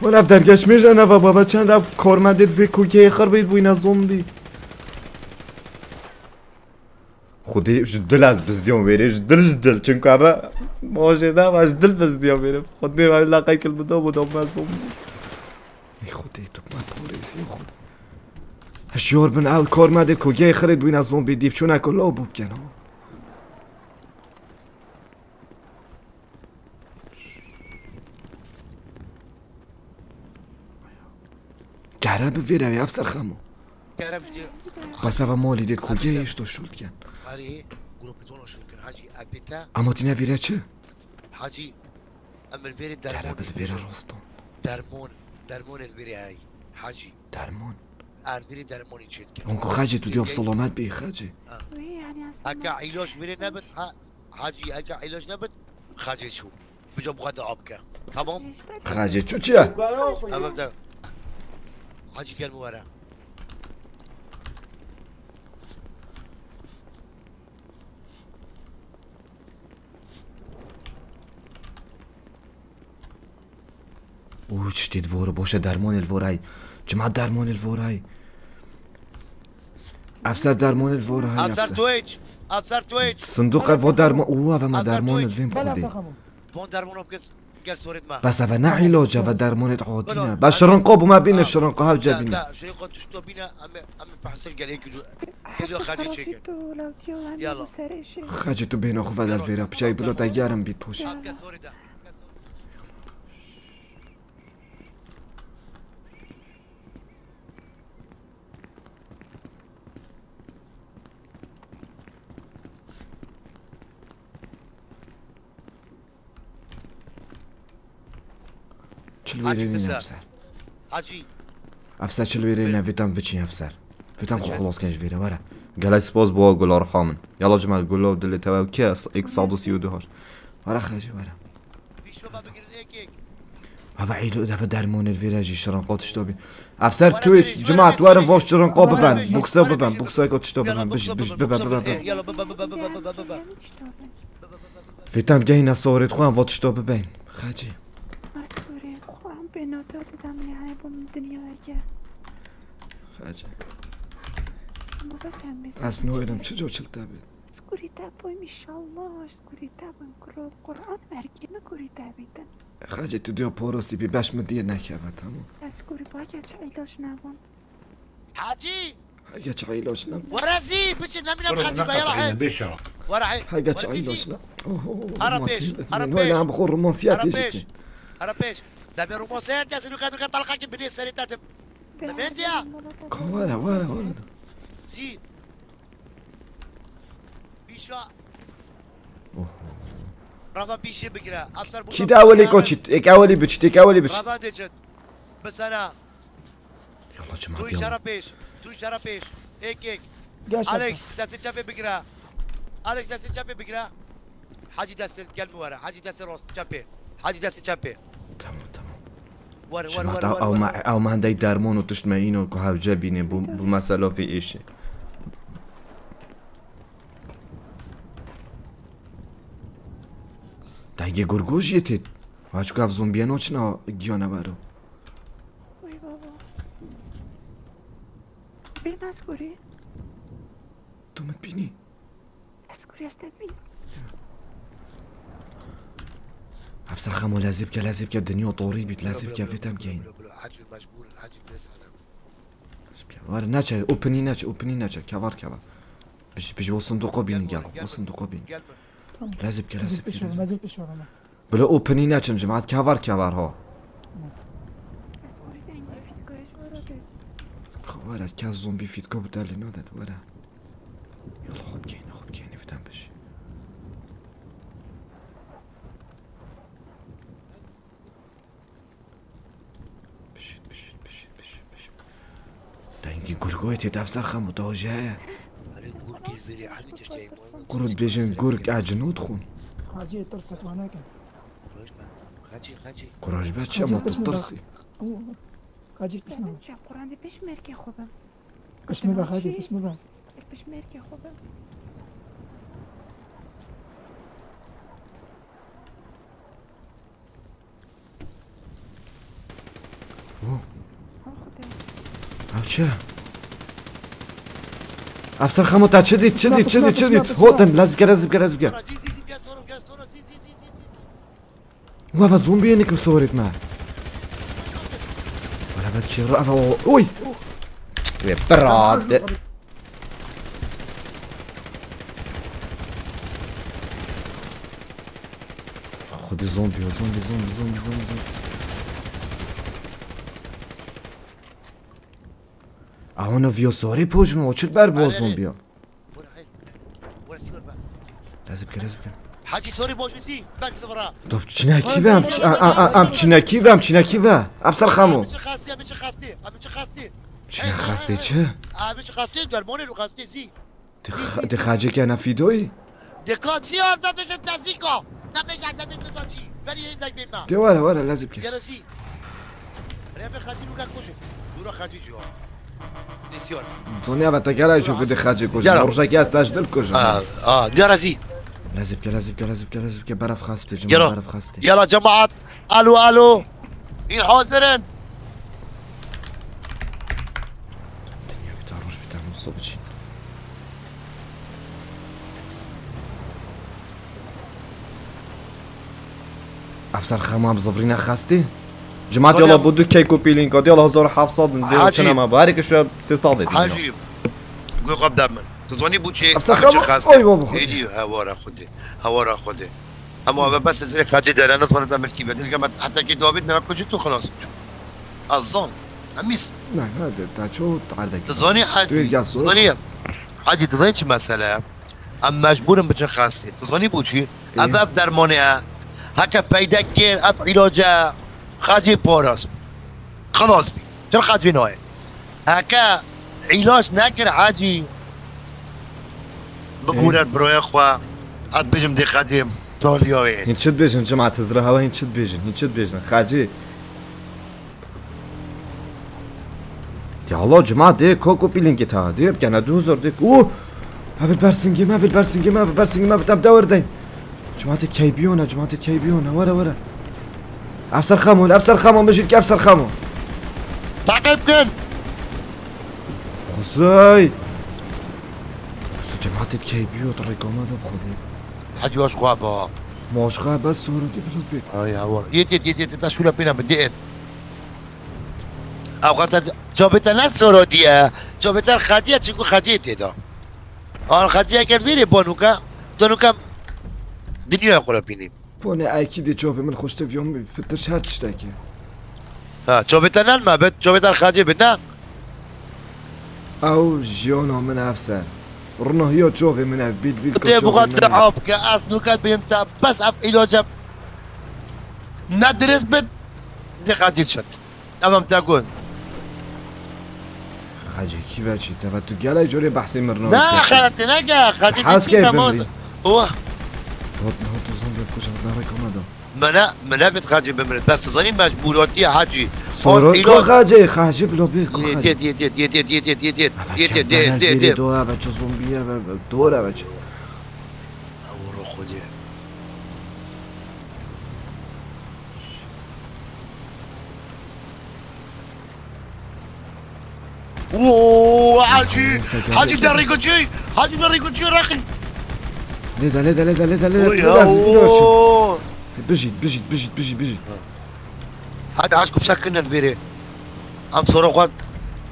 S1: ولا في درجاش ميجا نفا بابا چند رفت کارمندت في کوکه خربید بوینا زومبی خودی جدل از بزدیام بری جدل جدل چونکه اما ماشه نه ما جدل بزدیام بریم خودی ما لقای کل بودم ما زومبی ای خودی تو ما پوریسی خود هشیار بن او کار مده کجای خرید بین از زومبی دیف چون اکو لو بکن ها گره بویره افسر خمو.
S3: تعرف دي
S1: بس او مالی دید کجایش تو شد کن
S3: Ari, grupit ono shoqin Haxhi, a bita?
S1: A mund t'i na
S3: vira që? Haxhi,
S1: ëmër
S3: veri
S1: dërmon. Kërë
S3: për vira roston. Dërmon, dërmon
S1: e
S3: veri ai. Haxhi. Dërmon.
S1: أربيري درموني جيت كده انكو خاجي تديو
S5: بصلومات بي خاجي
S3: اكا علاج ميري نبت حاجي اكا علاج نبت خاجي شو بجو بغدا عبكا تمام
S1: خاجي شو
S3: تشيا امام حاجي قال ورا
S1: چتی دوره باشه درمان الورای جماعت درمان الورای افسر درمان الورای
S3: ابصر
S1: افسر
S3: تويج ابصر تويج
S1: صندوق و درمان اوه و ما
S3: افسر
S1: درمان
S4: افسر
S3: بون قال سوريت ما
S1: بس او نه علاجه و درمانت عادینه بس شرنقا بو ما بین شرنقا ها
S3: لا شريقة تشتو بينا فحصل قال خاجي تشيكن يلا.
S1: تو بین اخو و الویرا بچای بلو دگرم بید پوش
S3: ابكا سوري ده
S1: چل
S3: حاجی
S1: ویرین
S3: بسر.
S1: افسر
S3: حاجي
S1: افسر چل ویرین ویتام بچین افسر. ویتام خو خلاص کنش ویره وره قال سپاس بوا گلار خامن. يلا جماعه قولوا دل تبع كاس اكس 132 هاش ورا خجه ورا
S3: في شو ما بقرن هيك هيك
S1: هذا عيلو هذا درمان الفيراجي شرنقات تشتوبي افسر تويتش جماعة وارن فوش شرنقا ببن بوكسا ببن بوكسا كو تشتو
S3: يلا
S1: ببن بش
S3: بقصة
S1: بش
S3: بقصة
S1: ببن
S3: بقصة.
S1: ببن
S3: إيه، يلا بابا بابا بابا بابا بابا
S1: في تام جاينا صورت خوان فوت تشتو ببين خاجي
S5: مسكورين خو عم بيناتات دامني هاي بوم الدنيا هيك
S1: خاجي
S5: اما بس هم بس
S1: اسنو ادم چجو چلتا بي
S5: سكوري تابوي ان شاء الله سكوري تابن كرو قرآن
S1: خاجي تو ديو بوروسي بي باش مدية نكافة تمام.
S5: سكوري باكي علاج نابون
S3: حاجي
S1: هاي چا عيلوش نم
S3: ورا زي بش نمنا بخاتي بقى يلا حي
S2: بيشرة
S3: ورا حي
S1: هاي چا
S3: ورا زي.
S1: عيلوش نم
S3: هرب بيش، هرب
S1: وين
S3: بيش.
S1: عم بخور رومانسيات
S3: هرب
S1: يجي
S3: دابا رو موسيات يا سيدو كادو كنطلقك بني ساليتاتم سمعت يا
S1: ولا ولا ولا
S3: زيد بيشا رابا بيشي بكرا افسر بوكا
S1: كي داولي كوتشيت ايك اولي بتشيت ايك اولي بتشيت
S3: رابا ديجت بس أنا
S1: يلا جماعة يلا
S3: تو شارا بيش ايك
S4: ايك
S3: اليكس داس الجابي بكرا اليكس داس الجابي بكرا حاجي داس قلب ورا حاجي داس روس جابي حاجي داس جابي
S1: تمام تمام او ما او ما عندي درمون وتشتمعين وكهاف جابيني بمسألة في إشي دايجي گرگوش يتد واچو كاف زومبيانو چنا گيانا بارو
S5: وي بابا. بين اسكوري
S1: تو متبيني
S5: اسكوري استدمين
S1: افسر خمو لازم
S3: بلا-
S1: كا
S3: بلا-
S1: فيتام
S3: بلا-
S1: كاين
S3: بلا- بلا، حاجي مجبور حاجي بس انا
S1: ورا ناتشا اوبني ناتشا اوبني ناتشا كافار كافار بش بش وصندوق بيني قال
S3: قلبك.
S1: وصندوق بيني
S3: قلب
S1: لازم كا لازم بلا اوبني ناتشا جماعة
S5: اسكوري دنجي في الكوريش ورا
S1: خب ورا كاز زومبي فيت كوب تالي نودت ورا يلا خب كاين Dengi gurgoyt et afzaxa mutoje.
S3: Gurut bejin gurg ajnut khun. Haji tarsat
S1: mana kan. Qurash bacha ma
S4: tarsi. Haji pishma.
S3: Qurandi pishmerke
S1: khobam. Pishma ba haji
S4: pishma ba. Pishmerke
S5: khobam. Oh. دي بيش ميركي خوبم
S4: بسم الله حاجي بسم الله
S5: بيش ميركي خوبم
S1: اوه
S5: خدي
S1: او چه افسر خمو تا چه دید چه دید چه
S4: بسم الله،
S1: دید چه
S4: بسم الله،
S1: دید
S4: بسم الله.
S1: هوتن لازم که لازم که لازم که
S3: ورا زي زي زي قاستورو قاستورو زي زي زي زي زي
S1: وافا زومبي انك مصورت معه ولا فات كي رأفا اوي به براد خود زومبی و زومبی زومبی زومبی زومبی زومبی اوانا ویا ساری پوشن و چل بر
S3: آره. برو سيور بقى
S1: لازم كده لازم كده
S3: حاجي سوري بوش بسي باك سفرا
S1: طب چینکی و ام ام چینکی و ام چینکی و افسر خمو
S3: چه همه چه خواستی همه چه خواستی
S1: چی خواسته چه؟
S3: همه چه خواستی درمانی رو خواستی زی.
S1: دی خرجه که نفیدوی؟
S3: دکات زیاد نبشم تزیکا نبشم تبیت نزاچی بری این دک بیتنا
S1: دی وره وره لازم که.
S3: یارا زی ریم خدی رو که کشو. دورا خدی جو
S1: چون که دی خرجه کشه
S3: گرم.
S1: مرشکی از تجدل کشه
S3: اه اه دیارا زی
S1: لازم که لازم که لازم که لازم که. برف خسته
S3: يلا.
S1: جمعه برف خسته.
S3: يلا جماعة الو الو. این حاضرن.
S1: دنیا بیتر روش بیتر مصاب چی؟ افسر خمو هم زفرین خسته جماعت
S3: خودم-
S1: یالا بودو کیک و پیلینکات یالا 1700 دیو
S3: حاجی.
S1: چنم ها باری که شو 300 دیو
S3: حاجی گوی قب در من. تظنی بود چه چه
S1: خمو-
S3: خسته.
S1: آی بابا خودی.
S3: ایدی هوا را خوده. هوا را خوده. اما بس زیر خدی داره نتونه تعمل کی بدین که حتی که داوید نه کجا تو خلاص شو اظن امیس
S1: نه نه ده تا چو تعالك
S3: تظنی
S1: توی
S3: حاجی. تظنی حاجی تظنی چه مسئله؟ ام مجبورم بچن خسته. تظنی بود چی؟ اضاف درمانه. هکا پیدا کرد اف علاجه خاجی پاراس خلاص بی. چرا خاجی نوه هکا علاج نکر حاجی. بگورن بروی خوا. اد بجم دی خاجی تالیاوی
S1: هین چت بیجن جماعت هزره هوا؟ هین چت بیجن هین چت بیجن خاجی. دی الله جماعت دی کوکو پیلینکی تا. دی بکنه دو هزار دی. اوه اول برسنگی ما اول برسنگی ما اول برسنگی ما بدم دور کی بیونه جماعت کی بیونه ورا ورا أفسر خامو أفسر خامو باش لك أفسر خامو
S3: تعقيب تعقيبكن
S1: خصاي خصا جماعة تكيبيو طريقو ما ذا بخذي؟
S3: حد واش غابة ماش
S1: غابة الصورة دي بلوبي آه يا
S3: ور يت يت يت يت شو لبينا بديت أو قطع جابتا نه سورا دیه جابتا خدیه چیکو خدیه تیدا آن خدیه كان بیری بونوكا. دانوکا دنيا قرار بيني.
S1: بونه اکید جوه من خوشته ویام پتر شرط چتاکی
S3: ها جابتا نه ما بد جابتا خدیه بد
S1: او جیانا من افسر. رنا هیا جوه من
S3: ده بخواد تعاب که از نوکت بیم تا بس اف علاجم. ندرس بد ده خدیه شد.
S1: کی بچی تا تو گله جوری بحثی مرنا
S3: نه خدیه نگه خدیه
S1: حس
S3: تیکی
S1: كيف
S3: تماز
S1: بمري؟
S3: هو ملا ملابت خاجي بمرت بس صغيرين باش بولوتي
S1: حاجي
S3: صورت
S1: كو خاجي خاجي بلو
S3: بيت كو خاجي يت يت يت يت
S1: يت
S3: يت
S1: يت
S3: يت
S1: يت
S3: يت
S1: يت
S3: يت
S1: يت دوا بچو زومبيا دورا بچو أو
S3: رو خودي اوه حاجي حاجي دري كوتشي حاجي دري كوتشي راقي
S1: Leda, leda, leda, leda, leda,
S3: teraz
S1: widocznie. Běžit, běžit, běžit, běžit,
S3: هذا عاشكو مسكن الفيري ام سوروغات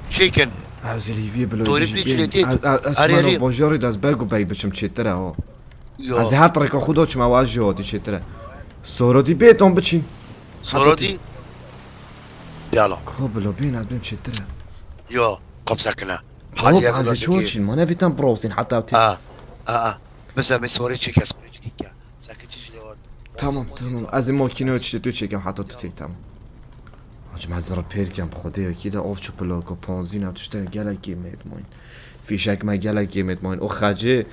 S3: شيكن هذا اللي
S1: في
S3: بلو
S1: توريد
S3: بيج
S1: بونجوري داز برغو باي بچم چترا هو. از هر طريق خودوچ ما واجو دي چترا سورودي بيتون
S3: بچين سورودي يلا
S1: قبلو بين عاد
S3: بيم چترا يو
S1: قب
S3: حاجة
S1: يا
S3: بلو
S1: شوشين ما نفيتن
S3: بروسين حتى آه آه. آه. سوري تشيك يا سوري تشيك ساكن شلون
S1: تمام تمام. از این ماکینه چی تو چکم؟ حتی تو تی تمام. حاج مزرا پیرکم بخوده یا کیده آف چو پلاکا پانزین او تشتا گله گیمید ماین. فیشک ما گیمید ماین. او خجه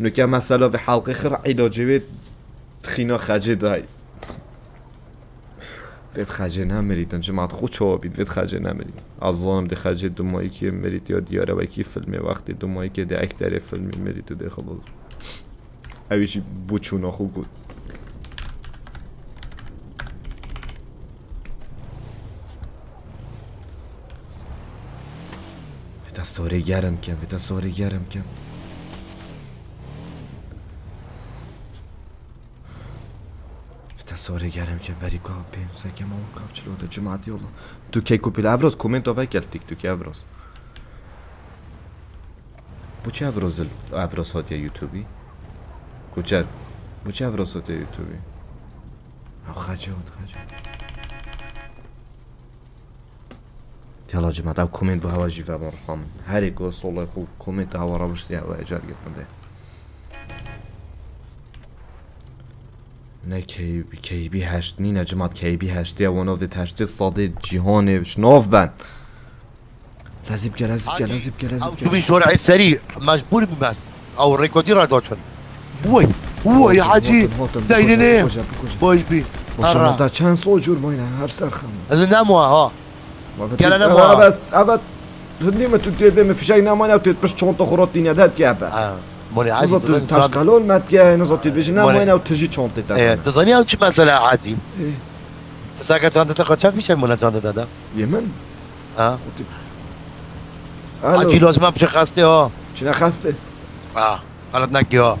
S1: نوکه مسئله و حلقه خر علاجه بید خینا خجه دای. بید خجه نمیرید جماعت خود چوا بید خجه نمیرید از ظانم ده خجه دو مایی که مرید یا دیاره و کی فیلمی وقتی دو مایی که ده اکتره فیلمی مرید و ده خلاص اویشی بوچونا خوب بود. Vita sore گرم کم vita sore گرم کم. vita sore گرم کم بری کابیم سکم اون کاب چلو ده جماعتی الله تو کی کوپیل؟ افراز کومنت کل تیک توک افراز بوچه افروز افروز هات یا یوتیوبی؟ کوچر بوچه افروز هات یا یوتیوبی او خجاد خجاد يلا جماعة او كومنت بهوا جيفا مرحم هاري قوس والله خو كومنت هوا رابش يا اجار قد مده نه کی بی هشت نینه جماعت کی بی هشتی و نوف هشتی صادی جیهانه شناف بن. لازم که لازم که لازم که لازم
S3: او
S1: که
S3: شوفي شوارع سريع مجبور بمات او ريكودي را دوتشن وي يا حاجي داينيني باي بي
S1: باشه
S3: آره.
S1: مدت چند سال جور ماینه هر سر خم
S3: هذا ناموا ها
S1: گل
S3: أنا
S1: انا
S3: ما-
S1: بس اول هدني تو تي بي مفيش اي نامانه وتت بس چونتا خورات دينيا دهت كابه
S3: آه. موني عادي
S1: نزات
S3: تظن-
S1: تشقلون ما تيا نزات تبيش نامانه
S3: موني.
S1: وتجي چونتا
S3: إيه،
S1: تا
S3: تظني او شي مسألة عادي
S1: إيه.
S3: تساكت انت تاخذ كم في شيء من جاند هذا
S1: يمن
S3: ها
S1: الو
S3: حاجي لازم ابشي خاستي ها
S1: شنو خاسته
S3: اه خلت نقي ها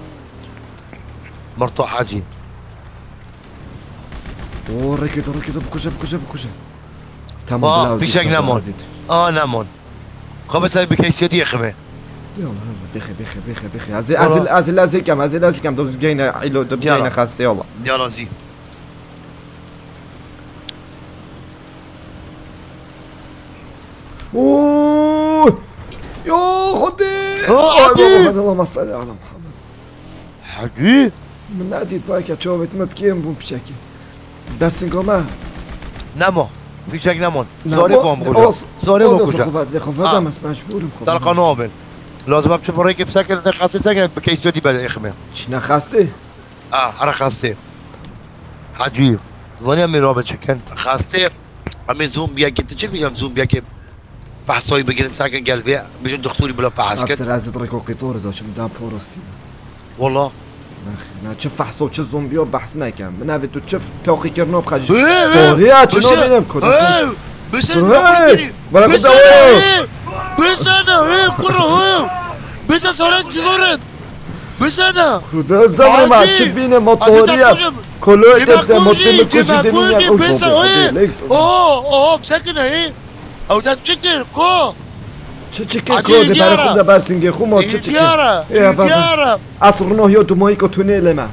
S3: مرتو حاجي.
S1: اوه ركض ركض بكوشه بكوشه بكوشه تمام
S3: آه،
S1: بلاو
S3: في
S1: سنة
S3: نامون. آه نامون خمس هاي بكيس يدي خمي.
S1: يلا هلا بخي بخي بخي بخي ازل ازل ازل ازل كم ازل ازل كم. دوز جينا عيلو دب
S3: يلا.
S1: جينا خاسته يلا.
S3: يلا زي
S1: أوه. يا خدي.
S3: أوه، خدي.
S1: اللهم صل على محمد.
S3: حاجي.
S1: من ناديت بايك شوفت متكيم بوم بشكل درسين كما
S3: نامو في شك نامون سوري بوم بقول سوري
S1: بوم
S3: بوم
S1: خفات خفات
S3: آه.
S1: ما اسمعش بقول
S3: طلقة نوبل لازم ابشي بريك بسكن انت خاصي سكن بكيس يدي بدا يخمي
S1: شنا خاسته
S3: اه انا خاصتي عجيب ظني امي روبن شكن خاصتي امي زوم بيا كنت تشوف يوم زوم بيا كيف فحصوي بقين ساكن قلبي بيجون دكتوري بلا فحص كده
S1: افسر عايز تريكو قطور دوش مدام بورس كده
S3: والله
S1: اخي نا تشوف فحصو تشوف زومبيو بحثنا كام من هذا تشوف توقي كرنو بخج
S3: إيه،
S1: طوريا
S3: بس
S1: شنو بينام كده
S3: إيه، بس
S1: إيه،
S3: انا
S1: ولا
S3: بس
S1: كنت
S3: انا
S1: أقول.
S3: إيه، بس انا ايه كره إيه، بس صورت صورت بس انا
S1: خدا زمر ما
S3: عادي.
S1: تشبينه موتوريا
S3: عزيز
S1: كله
S3: يبقى
S1: تبدا
S3: كوجي
S1: موتي
S3: يبقى
S1: مكوشي دنيا
S3: كوجي بس ايه
S1: ليكس
S3: اوه ايه او ده تشكر كو
S1: تشكي
S3: عادي
S1: كودي
S3: ديارة.
S1: تعرف خدا بارسنجي خو ما تشكي
S3: ديارة
S1: يا فاهم
S3: ديارة
S1: اصر نو هيو تو مويكو تونيل ما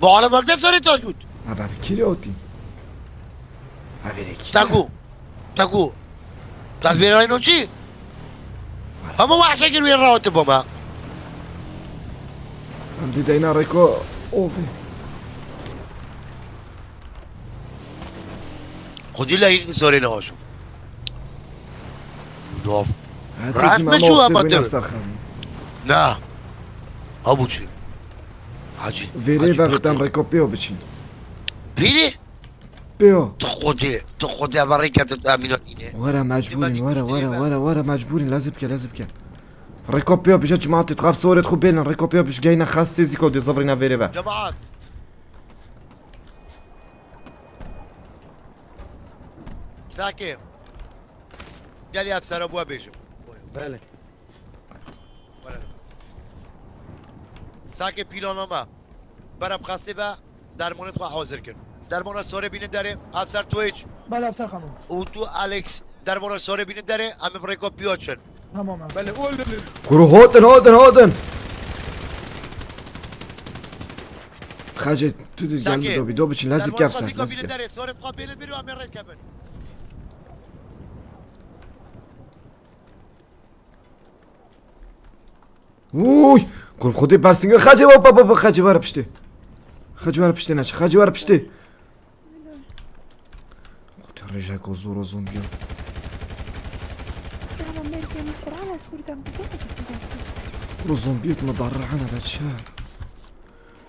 S3: وعلى مقدس صار تاجود
S1: هذا كيروتي هذا
S3: تاكو تاكو تدبير اينو شي اما واحد شكل وين رواتب ما
S1: عندي دينا ريكو اوفي
S3: خدي لها يجي سوري له شوف نوف
S1: هذا
S3: راح
S1: جماعة
S3: تمشوا
S1: ما
S3: أبدا.
S1: وصل بنفس الخام
S3: لا ابو شي حاجي
S1: فيريفا غتان ريكو بيو بتشي
S3: فيني
S1: بيو
S3: تخدي تخدي امريكا تتامين
S1: ورا مجبورين ورا ورا
S3: تشتري
S1: ورا ورا مجبورين لازم كي لازم كي ريكو بيو بيجا جماعة تخاف صورة تخو بينا ريكو بيو بيش جاينا خاص تيزيكو دي زفرينا فيريفا
S3: ابصر ابوها بيجو
S6: بله
S3: ولا لا. ساکه پیلانامه برم خواسته به درمانت خواهد حاضر کن درمان ساره بینه داره افسر تویچ
S4: بله افسر خانم
S3: او تو الکس درمان ساره بینه داره همه برای بیاد شن
S4: تمام افسر.
S6: بله
S1: كرو هودن هودن هودن خاجة تو
S3: درمان بینه
S1: كيف
S3: داره ساره خواهد بیله بیرو همه رد
S1: уй гурхуди барсинга хажива баба хаживара пишти
S5: хаживара пишти нач хаживара пишти
S1: рыжаку зуру зумбил رزومبيت مضرعنا بالشارع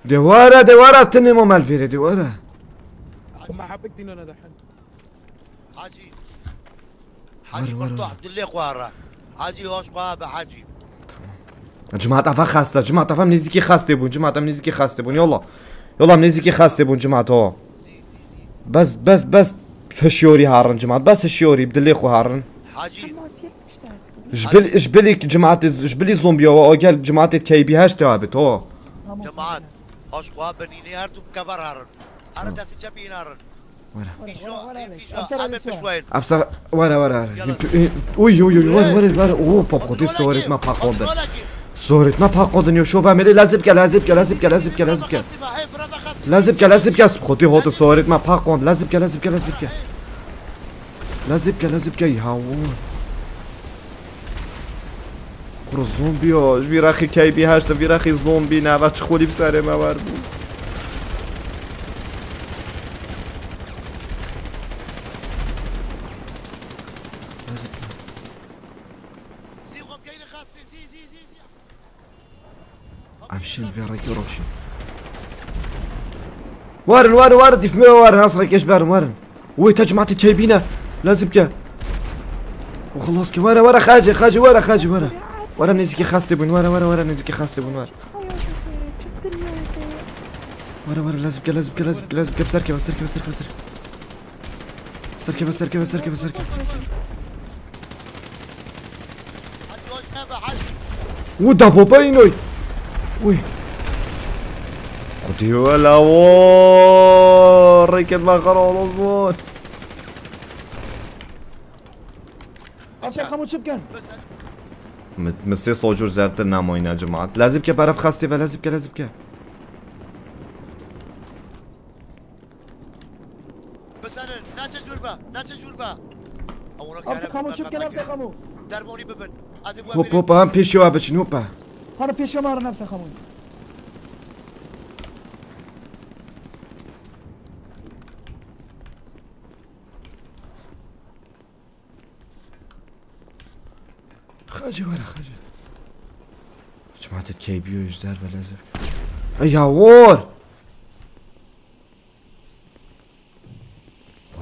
S1: دوارة دوارة تني مو مالفيري دوارة
S6: ما حبيت أنا دحين
S1: حاجي حاجي
S3: مرتو عبد الله قوارا حاجي هوش قوابة حاجي
S1: جماعت افا خسته جماعت افا نزدیکی خسته بون جماعت هم خسته بون یالا یالا هم خسته بون جماعت ها. بس بس بس فشیوری هارن جماعت بس فشیوری. بدلی خو هارن
S5: جبل جبلی
S1: جماعت جبلی جماعة جبلي زومبيا جماعت کی كي بي هاش
S4: تابت
S3: جماعت جماعة هاش قوا هر هردو كفر هارن أنا دست جبين هرن.
S1: افسر واره، ورا اوي اوي اوي ورا ورا اوه بابا دي صورت ما باقوبه زورت ما پاک کردنیو شو و میری لذیب کل لذیب کل لذیب کل لذیب کل لذیب کل لذیب کل لذیب کل خودی هات زورت ما پاک کرد لذیب کل لذیب کل لذیب کل لذیب کل لذیب کل یهوان کرو زومبی آج ویراخی کی بی هشت ویراخی زومبی نه وقت خودی بسرم آورد بود امشين في راكي روشي وارن وارن وارن ديف مي وارن اصرك إيش بارن وارن. وي تجمعت تجيبينا لازم كا. وخلاص كا. ورا ورا خاجي خاجي ورا خاجي ورا ورا نزكي خاستي بن ورا ورا ورا نزكي خاستي بن ورا ورا ورا لازم كا لازم كا لازم كا لازم كا. بسركي بسركي بسركي بسركي بسركي بسركي بسركي بسركي ودا وي Uy. Continúa la
S4: labor. Ricket bajaron بود
S1: مثل سوجور زرد نماین جماعت صوجور که برف خستی و لازم که لازم که
S3: بسرن نچه جور با جوربا جور با
S4: آمسه خامو چپ کنم سه خامو
S3: درمانی ببن
S1: هوپ هوپ هم پیشی و
S4: حالا پیش شما رو نبسه خمون
S1: خاجه برا خاجه. جماعة كيبيو يجدر ولا يا وور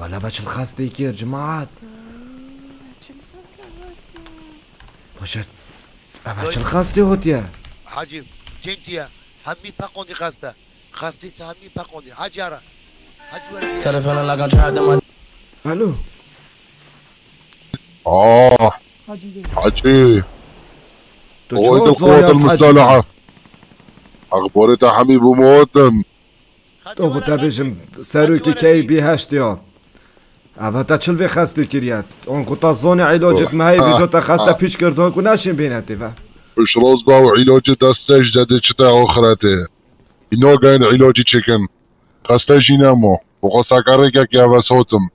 S1: ولا باش الخاص دیگر جماعت. باشد. اول خسته هات یا
S3: حاجی جنتی یا همی پاکوندی خسته. خسته تا همی پاکوندی حاجی آره. حاجی
S7: وره تلفن لگا چرده من.
S1: الو.
S2: آه.
S4: حاجی
S1: تو چه اوید
S2: خوات المسالحه اخبارت همی بموتن
S1: تو بتبیشم سروکی کی بی هشت یا؟ اوه چل وی خسته کرید اون قطع زان علاج اسم های ویجا تا خسته پیچ کردن کو نشین بینده و
S2: اشراز با و علاج دستش داده چه تا آخرته اینا گاین علاجی چکن خستش اینه و بقا سکره
S1: که که اوساتم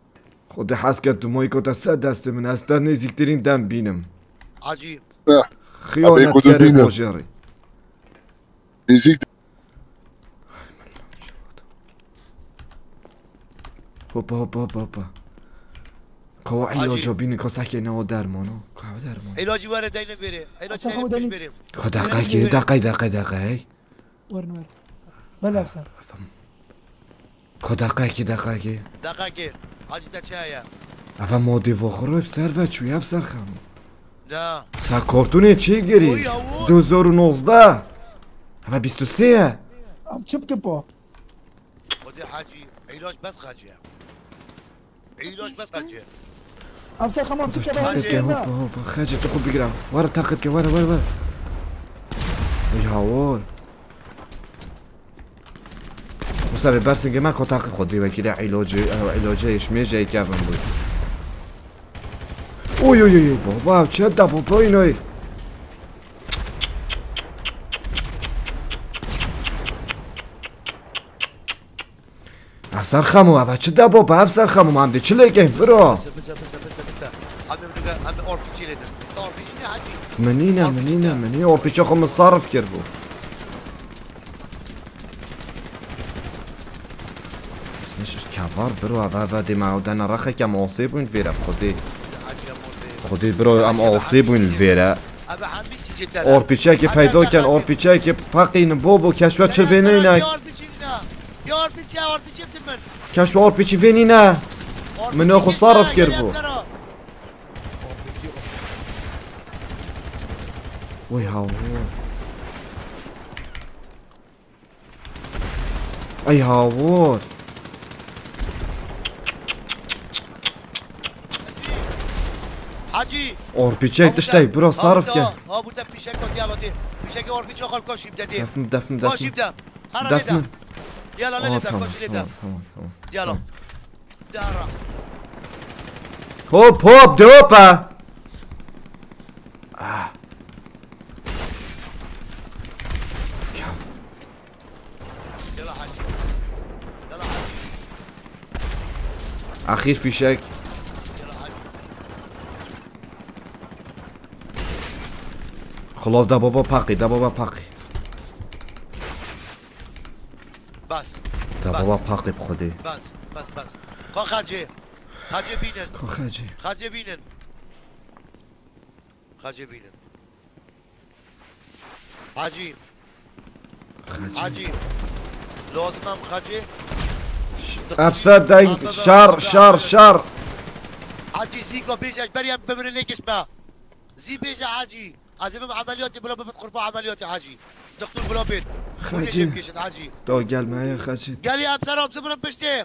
S1: خود حس که تو مای کتا صد دست من از در نزیکترین دم بینم
S3: عجیب
S1: خیانت
S2: کرد
S1: ماجره
S2: نزیک
S1: Hoppa, hoppa, hoppa, hoppa. خب، کاوا بینی خب، بین کسک نه درمانا کاوا درمان.
S3: علاجی وره دینه بره علاج دینه بریم.
S1: دقیقی دقیقی دقیقی دقیقی دقیقه
S4: ورن ور بله، خب،
S1: افسر. بسر خدا دقیقی دقیقی
S3: دقیقی حاجی تا چه آیا؟
S1: افا ماده وخرا افسر و چوی افسر خم.
S3: نه.
S1: سر کارتونه چی گیری؟ 2019 افا 23
S4: ام چپ که پا.
S3: خودی حاجی علاج بس خرجه علاج بس خرجه
S1: امسك خمام امسك يا هوبا هوبا بگیرم تاخذ بقرا ورا تاخذك وره وره ای مجهور مصاب که ما کو خودی و وكي لا علاج علاجه میشه مي جاي بود بوي اوي اوي اوي بابا چه دا بابا اینوی افسر خمو افسر چه دا افسر خمو ممدی چلی لگه برو
S3: بزر بزر
S1: منينا منينا منينا وبيش اخو متصرف كربو اسمش كفار برو هذا دي ما ودنا رخي كم اصيب بوين
S3: فيرا بخدي
S1: خدي برو ام
S3: اصيب بوين
S1: فيرا اورپیچه که پیدا کن اورپیچه که پقین بابو کشوه چه وینی نه؟ کشوه اورپیچه وینی نه؟ منو خو صرف کرد بو.
S3: Ui hầu Ây hầu vua Hacı. Orpiçek işte bro sarıf gel. Ha
S1: burada pişek
S3: o
S1: diyal
S3: odi. Pişek
S1: orpiçek
S3: ol koş
S1: şimdi.
S3: Defn
S1: defn
S3: defn. Koş
S1: şimdi. Defn. Diyal
S3: al elinde
S1: koş şimdi. Tamam tamam. Diyal
S3: al. Dara. Hop hop
S1: de hopa. Ah.
S3: اخیر فیشک.
S1: خلاص ده بابا پقی ده بابا پقی
S3: بس
S1: ده بابا پقی بخودی
S3: بس بس بس. کن
S1: خجه خجه
S3: بینن. کن خجه خجه بینن.
S1: خجه
S3: بینن. عجیب عجیب لازمم
S1: خجه داين شر شر شر.
S3: حاجي زيكو بيجي بريم بمرنيكش ما. زي بيجي حاجي. عزيمة عملياتي بلا بفت غرفة عملياتي حاجي. دكتور بلا بيت.
S1: خاجي. تو قال معايا خاجي.
S3: قال يا ابصر بصبر بشتي.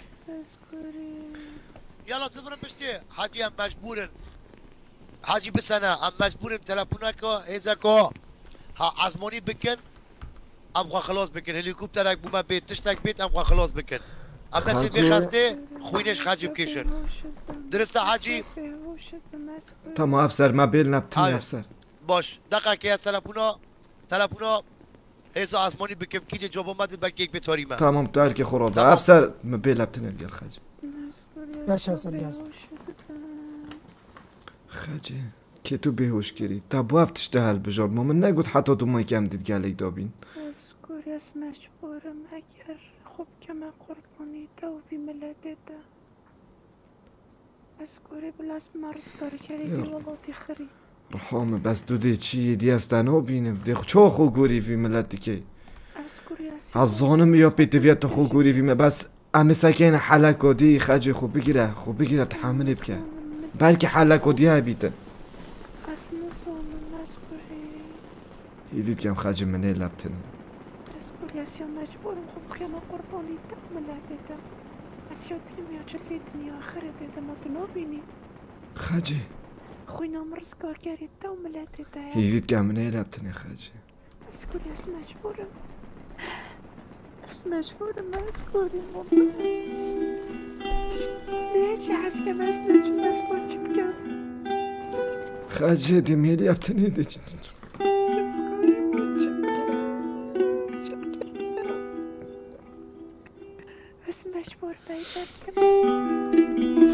S3: يلا بصبر بشتي. حاجي أم مجبورن. حاجي بس أنا أم مجبورن. تلفونك هيزكو ها عزموني بكن. أبغى خلاص بكن. هليكوبترك بوما بيت. تشتك بيت أبغى خلاص بكن.
S1: از
S3: دست بخسته خوینش خجب کشن درسته حاجی
S1: تمام افسر ما بیل
S3: نبتین
S1: افسر
S3: باش دقیقه که از تلپونا تلپونا از آسمانی بکم کیلی جواب آمدید بلکه یک بتاری من
S1: تمام تو که
S3: خورا
S1: افسر ما بیل نبتین الگل خجب
S4: باش افسر
S1: بیاست که تو بهوش کردی تا بو افتش ده حل بجار ما من نگود حتی تو ما کم دید گلی
S5: دابین از مجبورم اگر خوب که من قرب unita وبملادتها أذكر بلاس مرض
S1: كريدي
S5: والله تخري
S1: رحام بس دو دی چی دی از دنو بینم؟ دی چو خو گوری وی ملت دیگه
S5: از
S1: زانم یا پیتویت خو گوری وی بس امی سکین حلق دی خجی خو بگیره خو بگیره تحمل بکه بلکه حلق دی ها
S5: بیده
S1: ایدید کم خجی منه
S5: لبتنه چه فتنی آخرت ما تو نبینی.
S1: خجی
S5: خوی نامرز کارگری دا ملت
S1: دا هیوید گمنه لبتنه خجی
S5: اسکوری از مجبورم. از مجبورم من اسکوری نه چه
S1: هست که من از مجبور
S5: از با چی
S3: خجی دیمیلی
S5: لبتنه دیچی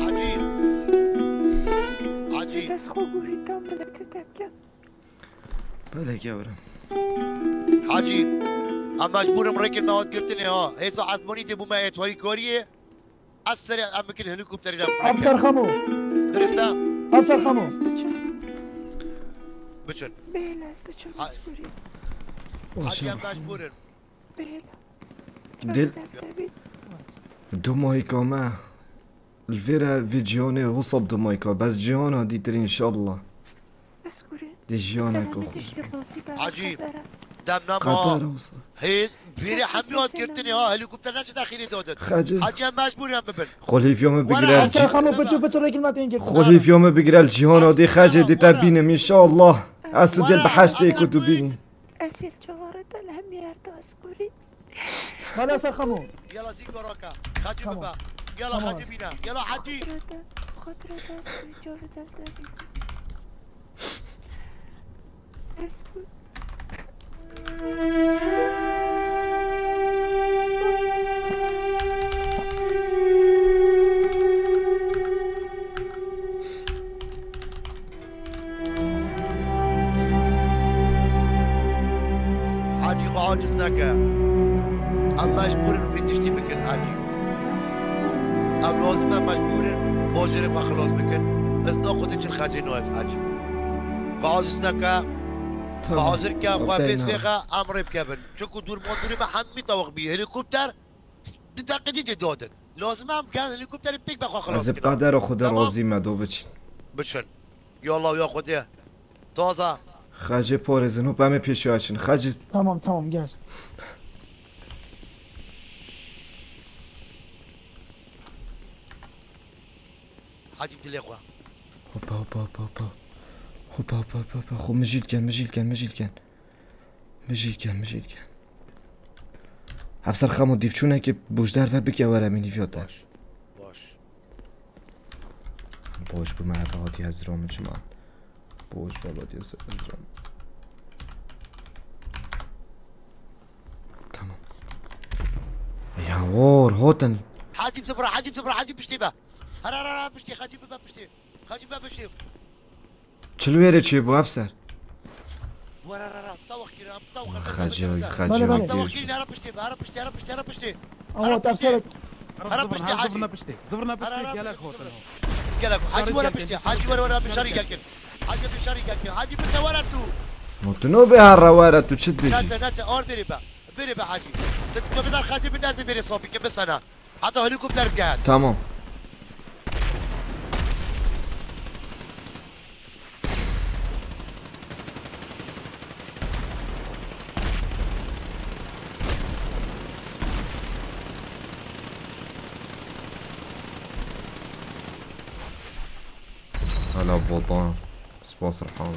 S5: عجيب عجيب بالك
S1: يا ورم
S3: عجيب ام مجبور مركل مواد قلتني ها هي صح عزمونيتي بو ما يتوري كوريا السريع ام كل هليكوبتر
S4: ابصر خمو
S3: درستا
S4: ابصر خمو
S3: بچن
S5: بيلاس
S3: بچن
S1: مجبورين
S3: عجيب مجبورين
S5: بيلاس
S1: دل Dumaica ما îl vei revizione, o să Dumaica, ان شاء الله
S5: inshallah. دی جیانا
S3: کو
S5: عجیب.
S3: دم
S1: هي
S3: هیز بیره حملات گرتنی ها هلیکوپتر نشد اخیری دادن.
S1: خجل.
S3: حاجی
S1: هم مجبوری
S3: هم
S1: ببر
S4: خلیفیام بگیره حسن خانم بچه بچه را
S1: کلمت خلیفیام بگیره جیانا دی آره، خجل دی آره. تبینم انشاءالله. اصل دل به حشت ایکو تو
S5: بینی. چهارت الهم یرد
S4: اسکوری خلاص خمون
S3: يلا زيكو روكا
S4: خاجي
S3: بابا يلا خاجي بينا يلا
S5: حجي
S3: حاجي خو عاجز نكه ما مجبورن مهاجرین و خلاص بکن. از نا خود چل خجه نو از حج. و عزیز نکا و حاضر که خواه پیس بیخا امر بکبن چون دور ماندوری ما می طوق بیه هلیکوپتر دقیقی دادن. لازم هم کن هلیکوپتر پیک بخواه خلاص
S1: از قدر
S3: خود
S1: راضی مدو بچین.
S3: بچن. یا الله یا خودی. تازه.
S1: خجه پارزنو بمه پیشو هچین خجه
S4: تمام تمام گشت.
S3: عجيب دير لي
S1: خويا هوبا هوبا هوبا هوبا هوبا هوبا هوبا خو مجي کن مجي کن مجي کن مجي کن مجي لكان افسر خامو ديفچونه كي بوجدار و بكي ورا مني فيوت
S3: باش باش
S1: باش بما هادي هزرام جماعه باش بابا دي هزرام تمام يا وور هوتن
S3: حاجب زبرة حاجب زبرة حاجب بشتيبه با هرا هرا بشتي خاجب با بشتي خاجب با بشتي
S1: چلویره چی بو افسر
S3: ورا را طوخ كده طوخ
S1: خجل
S4: بله،
S1: خجل
S4: بله.
S3: طوخ
S1: دیش
S3: كده هرا بشتي هرا بشتي هرا بشتي هرا بشتي
S4: اهو تفسيرك
S3: هرب بشتي
S6: زبرنا
S3: حاجي.
S6: زبرنا بشتي زبرنا بشتي
S3: هرا
S6: قالك
S3: بشتي،
S6: هو
S3: زبرنا. قالك حاجي ورا بشتي حاجي ورا ورا بشاري قالك حاجي بشاري قالك حاجي بس ورا تو
S1: متنو به هر رواره تو چت بشی
S3: ناتا ناتا اور بيري با بيري با حاجي تو بدل خاجي بدازي بيري صوبي بس انا حتى هليكوبتر قاعد
S1: تمام هلا بوطان سباس رحام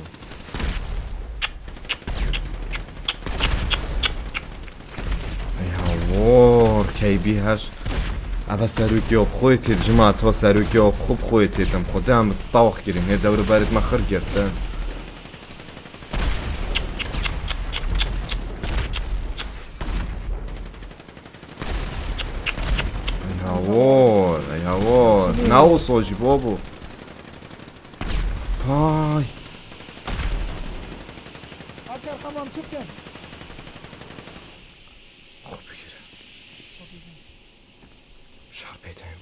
S1: هاوار کی هش اول سروکی آب خودت هید جماعة تا سروکی آب خوب خودت هیدم خدا هم طاوخ گیریم یه دور برید مخر گرده ای هوار ای هوار نو ساجی بابو
S4: خمام چپ کن.
S1: خوب بگیره شهر بیتیم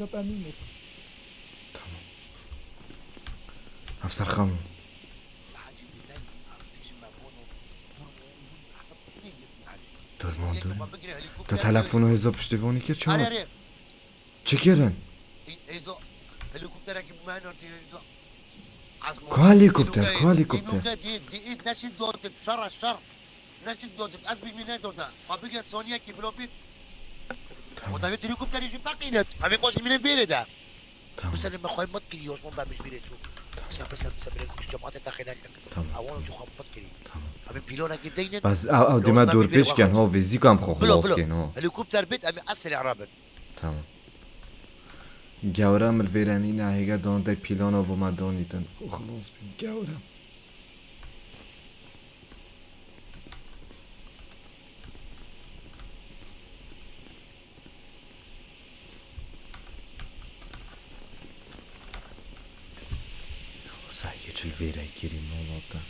S4: لب امینك
S1: افسر خانم. دورمان دورم تا تلفن و حساب پشتیبانی کرد
S3: آره
S1: چه
S3: آره.
S1: چه کردن؟
S3: ایزو هلیکوپتر که من اور ایزو
S1: کو هلیکوپتر؟ کو هلیکوپتر؟
S3: دي دي ايد نشد دوت شر الشر نشد دوت اسبي من دوت فابيك سونيا كي بلوبيت وطبعا هليكوبتر يجي باقينت ابي بوش من بيري ده انا ما خوي متكري يوش من بامش بيري شو بس بس بس بس مش جماعه تاخينك
S1: تمام.
S3: اول جو خم متكري
S1: تمام.
S3: ابي بيلونا كدينت
S1: بس او دیما دور پیش کن ها ویزی کم خو خلاص کن ها.
S3: هليكوبتر بيت ابي اسرع رابط
S1: تمام. گورم الویرانی نهیگه دانده پیلانا با من دانیدن خو خلاص بین گورم سعی چل ویره گیری مولادا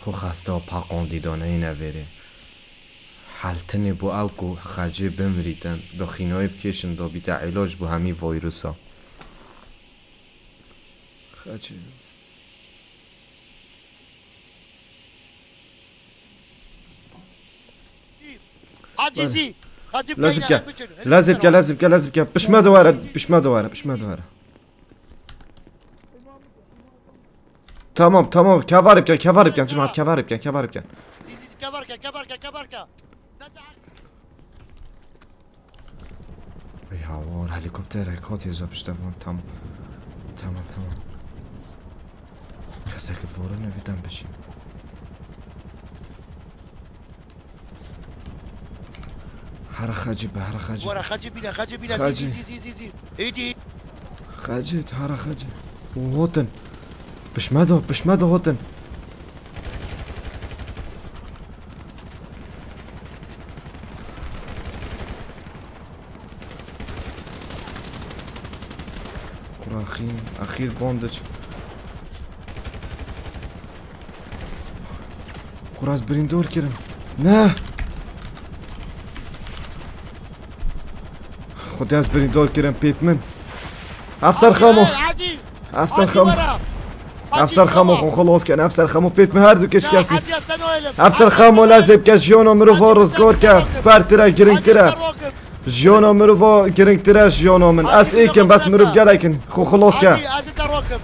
S1: خو خسته پاقاندی دانه اینه حلتنی بو او کو خجه بمریدن دا خینای بکشن دا بیتا علاج بو همی خجه
S3: عاجزي خاطب
S1: لازم كا لازم كا لازم كا لازم ما دوارة بش ما دوارة بش ما دوارة تمام. تمام كفار بكن كفار بكن جماعة كفار بكن كفار بكن
S3: زي زي كبركه كبركه
S1: ای هوار هلیکوپتر کات ایزا پشتوان تمام تمام تمام کسی که فورا نویدم بشیم هر خجی به هر خجی
S3: ورا خجي بينا خجي بينا زي
S1: خجي.
S3: زي زي زي زي ايدي
S1: خجيت هر خجي وهوتن بشمدو بشمدو هوتن خورا خورا از بریندور کرم. نه. خودی از بریندور کرم پیتمن افسر خامو.
S3: عاجي
S1: افسر
S3: ورا.
S1: افسر خامو خو خلاص كان افسر خامو بيت مهر دو
S3: استنوا إلهم.
S1: افسر
S3: استنوا
S1: لازم كاش جونو مرو فورس كور كا فرترا جرينك
S3: عاجي
S1: ترا
S3: استنوا.
S1: جونو مرو فو جرينك ترا. جونو من. اس ايكن بس مرو جرايكن خو خلاص
S3: تروكب.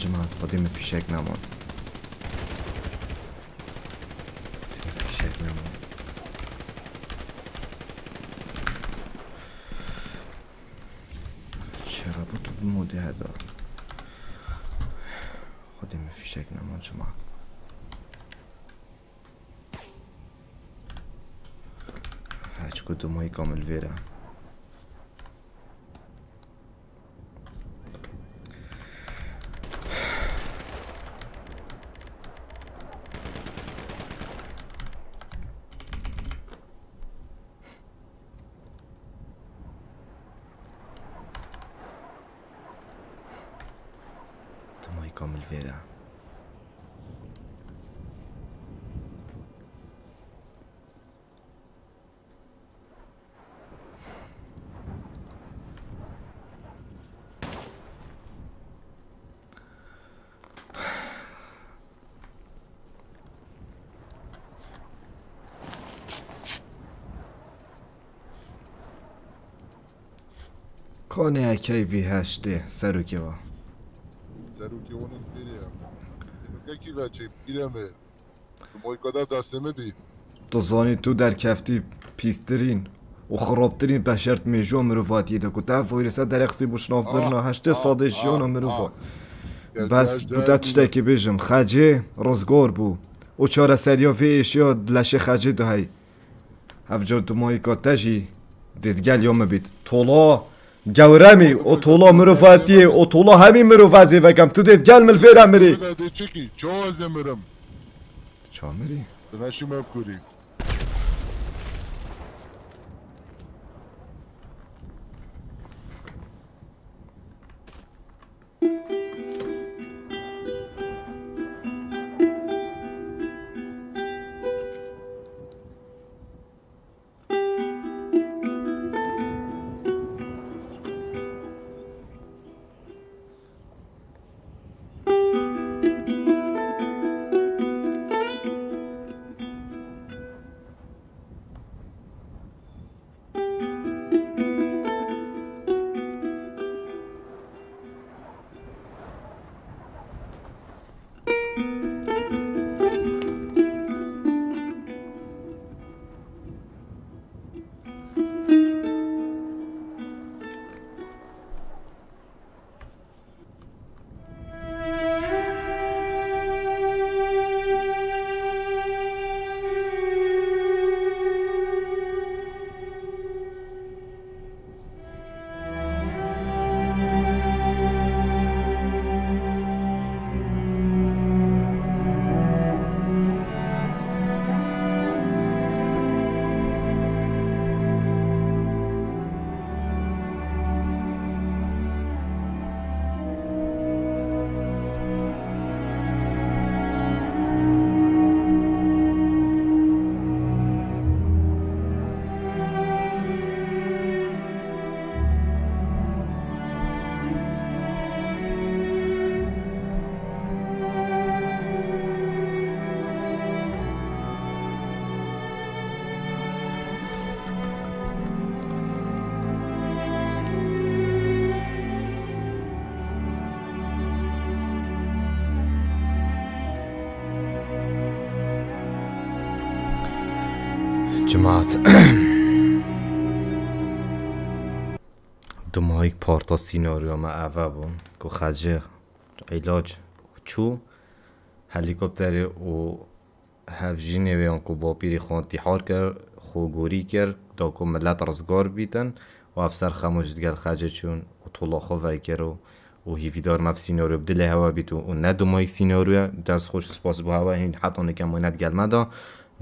S1: جماعت قدیم فیشک نمان فیشک نمان چرا با تو موده هدا قدیم فیشک نمان جماعت هیچ کدوم های کامل ویره تمای کامل ویره سرو که با
S2: سروکی اونم بریم اینو کی بچه بیرمه موی کدر دستمه بی
S1: تو زانی تو در کفتی پیسترین و خرابترین بشرت میجو مروفاتی ده که تا ویرسه در اقسی بوشناف برنا هشته ساده مروفا
S2: آه.
S1: بس بوده تشتکی بیجم خجه روزگار بو. و چاره سریا فی اشیا لشه خجه ده هی هفجار تو مایی کاتجی دیدگل یا مبید. طولا گورمی او طولا مروفاتی او طولا همین مروفازی وکم تو دیدگل ملفیرم بری
S2: بده چکی چوازه مرم
S1: چا مری؟
S2: نشی مبکوری
S1: جماعت. دو ماهی پارتا سیناریو ما اوه بون که خجه. علاج. چو؟ هلیکوپتر و هفجی نویان که با پیری خان تیحار کرد خوگوری کرد دا که ملت رزگار بیتن و افسر خموش دگل خجه چون و طولا خواه کرد و و هیویدار مف سیناریو بدل هوا بیتو. و نه دو ماهی سیناریو درس خوش سپاس بو هوا. هین حتی نکم و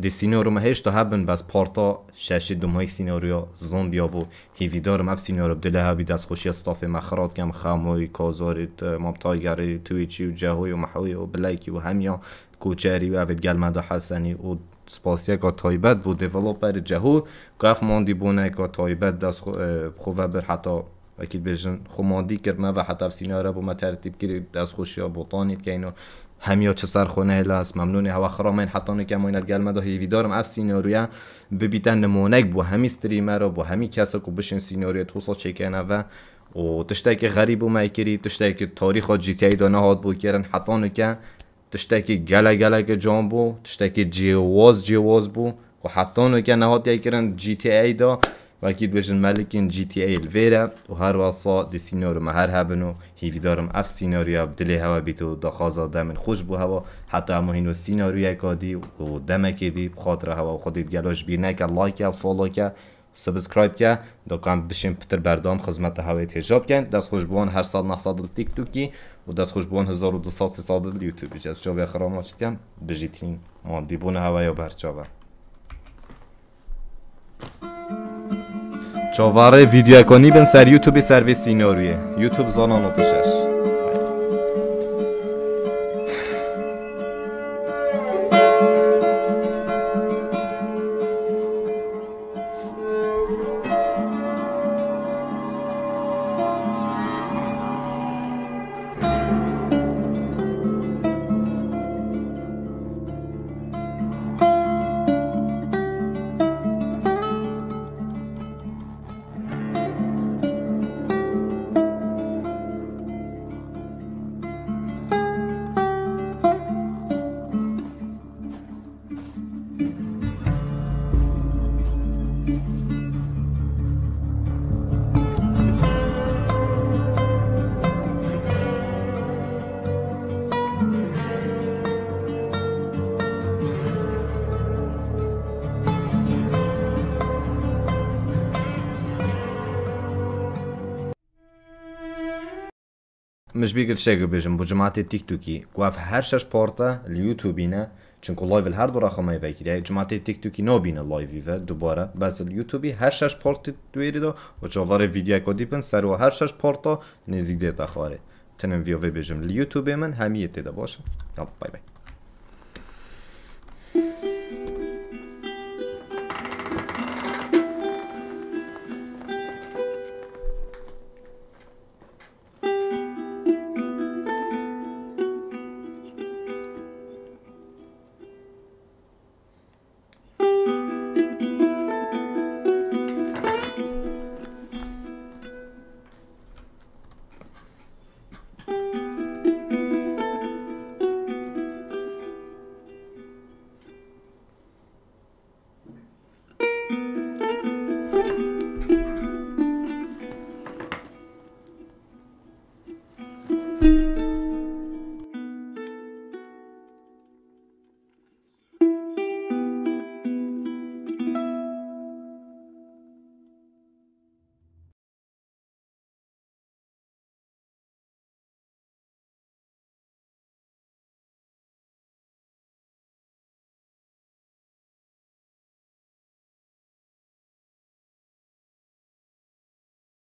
S1: سیناریو ما هیچ تا هبن بس پارتا شش دو ماهی سیناریو زومبیا بو هیویدار مف سیناریو بدل هوا بی دست خوشی استاف مخرات کم خاموی کازاریت ماب تایگری تویچی و جهوی و محوی و بلایکی و همیا کوچری و اوید گل مدا حسنی و سپاسیه که تایبت بود دیولوپر جهو گفت ماندی بونه که تایبت دست خوبه بر حتی اكيد بيجن خمادي كرما و حتى في سيناريو بو ما ترتيب كري دست خوشي بوطاني كينو همیا چه هلاس ممنونی هوا خرامین حتی که موینت گل مده هیوی دارم. اف سیناریویا ببیتن نمونک بو. همی استریمر و بو. همی کسا که بشین سیناریو توسا چکنه و و تشتاكي غريب وما يكري تشتاكي تاريخ جي تي اي دا نهاد بو كيرن حتى نكا تشتاكي جلا جلا جان بو تشتاكي جواز جواز بو. و حتى نكا نهاد يكرن جي تي اي دا و جي تي اي الفيرا و هر واسا دي سيناريو ما هر هبنو. هيفي دارم اف سيناريو بدلي هوا بيتو دا خازا دمن خوش بو هوا. حتى اما هينو سيناريو يكادي و هوا و خودت گلاش بیر نکه. لایک یا فالو که سبسکرایب که. دکان بشین پتر بردام خدمت هوای تجاب کن. دست خوش بوان هر سال نحصاد تیک توکی. و دست خوش بوان هزار و دو سال سی سال یوتیوبی از چاوی خرام کم بجیتین مادی چاواره ویدیو کنی بن سر یوتیوبی سرویس سیناریه یوتیوب زانان مش بيقدر شيء بيجم بجماعة التيك توكي قواف هر شش بارتا اليوتيوبينا چونکو لایو هر دو رقم های وکیلی جماعت تیک توکی نبینه لایو دوباره بس اليوتیوبی هر شش پارت دویری دو و چاوار ویدیو کدی پن سر و هر شش پارتا نزدیک دیتا خواره تنم ویو بجم اليوتیوب من همیه تیدا باشه بای بای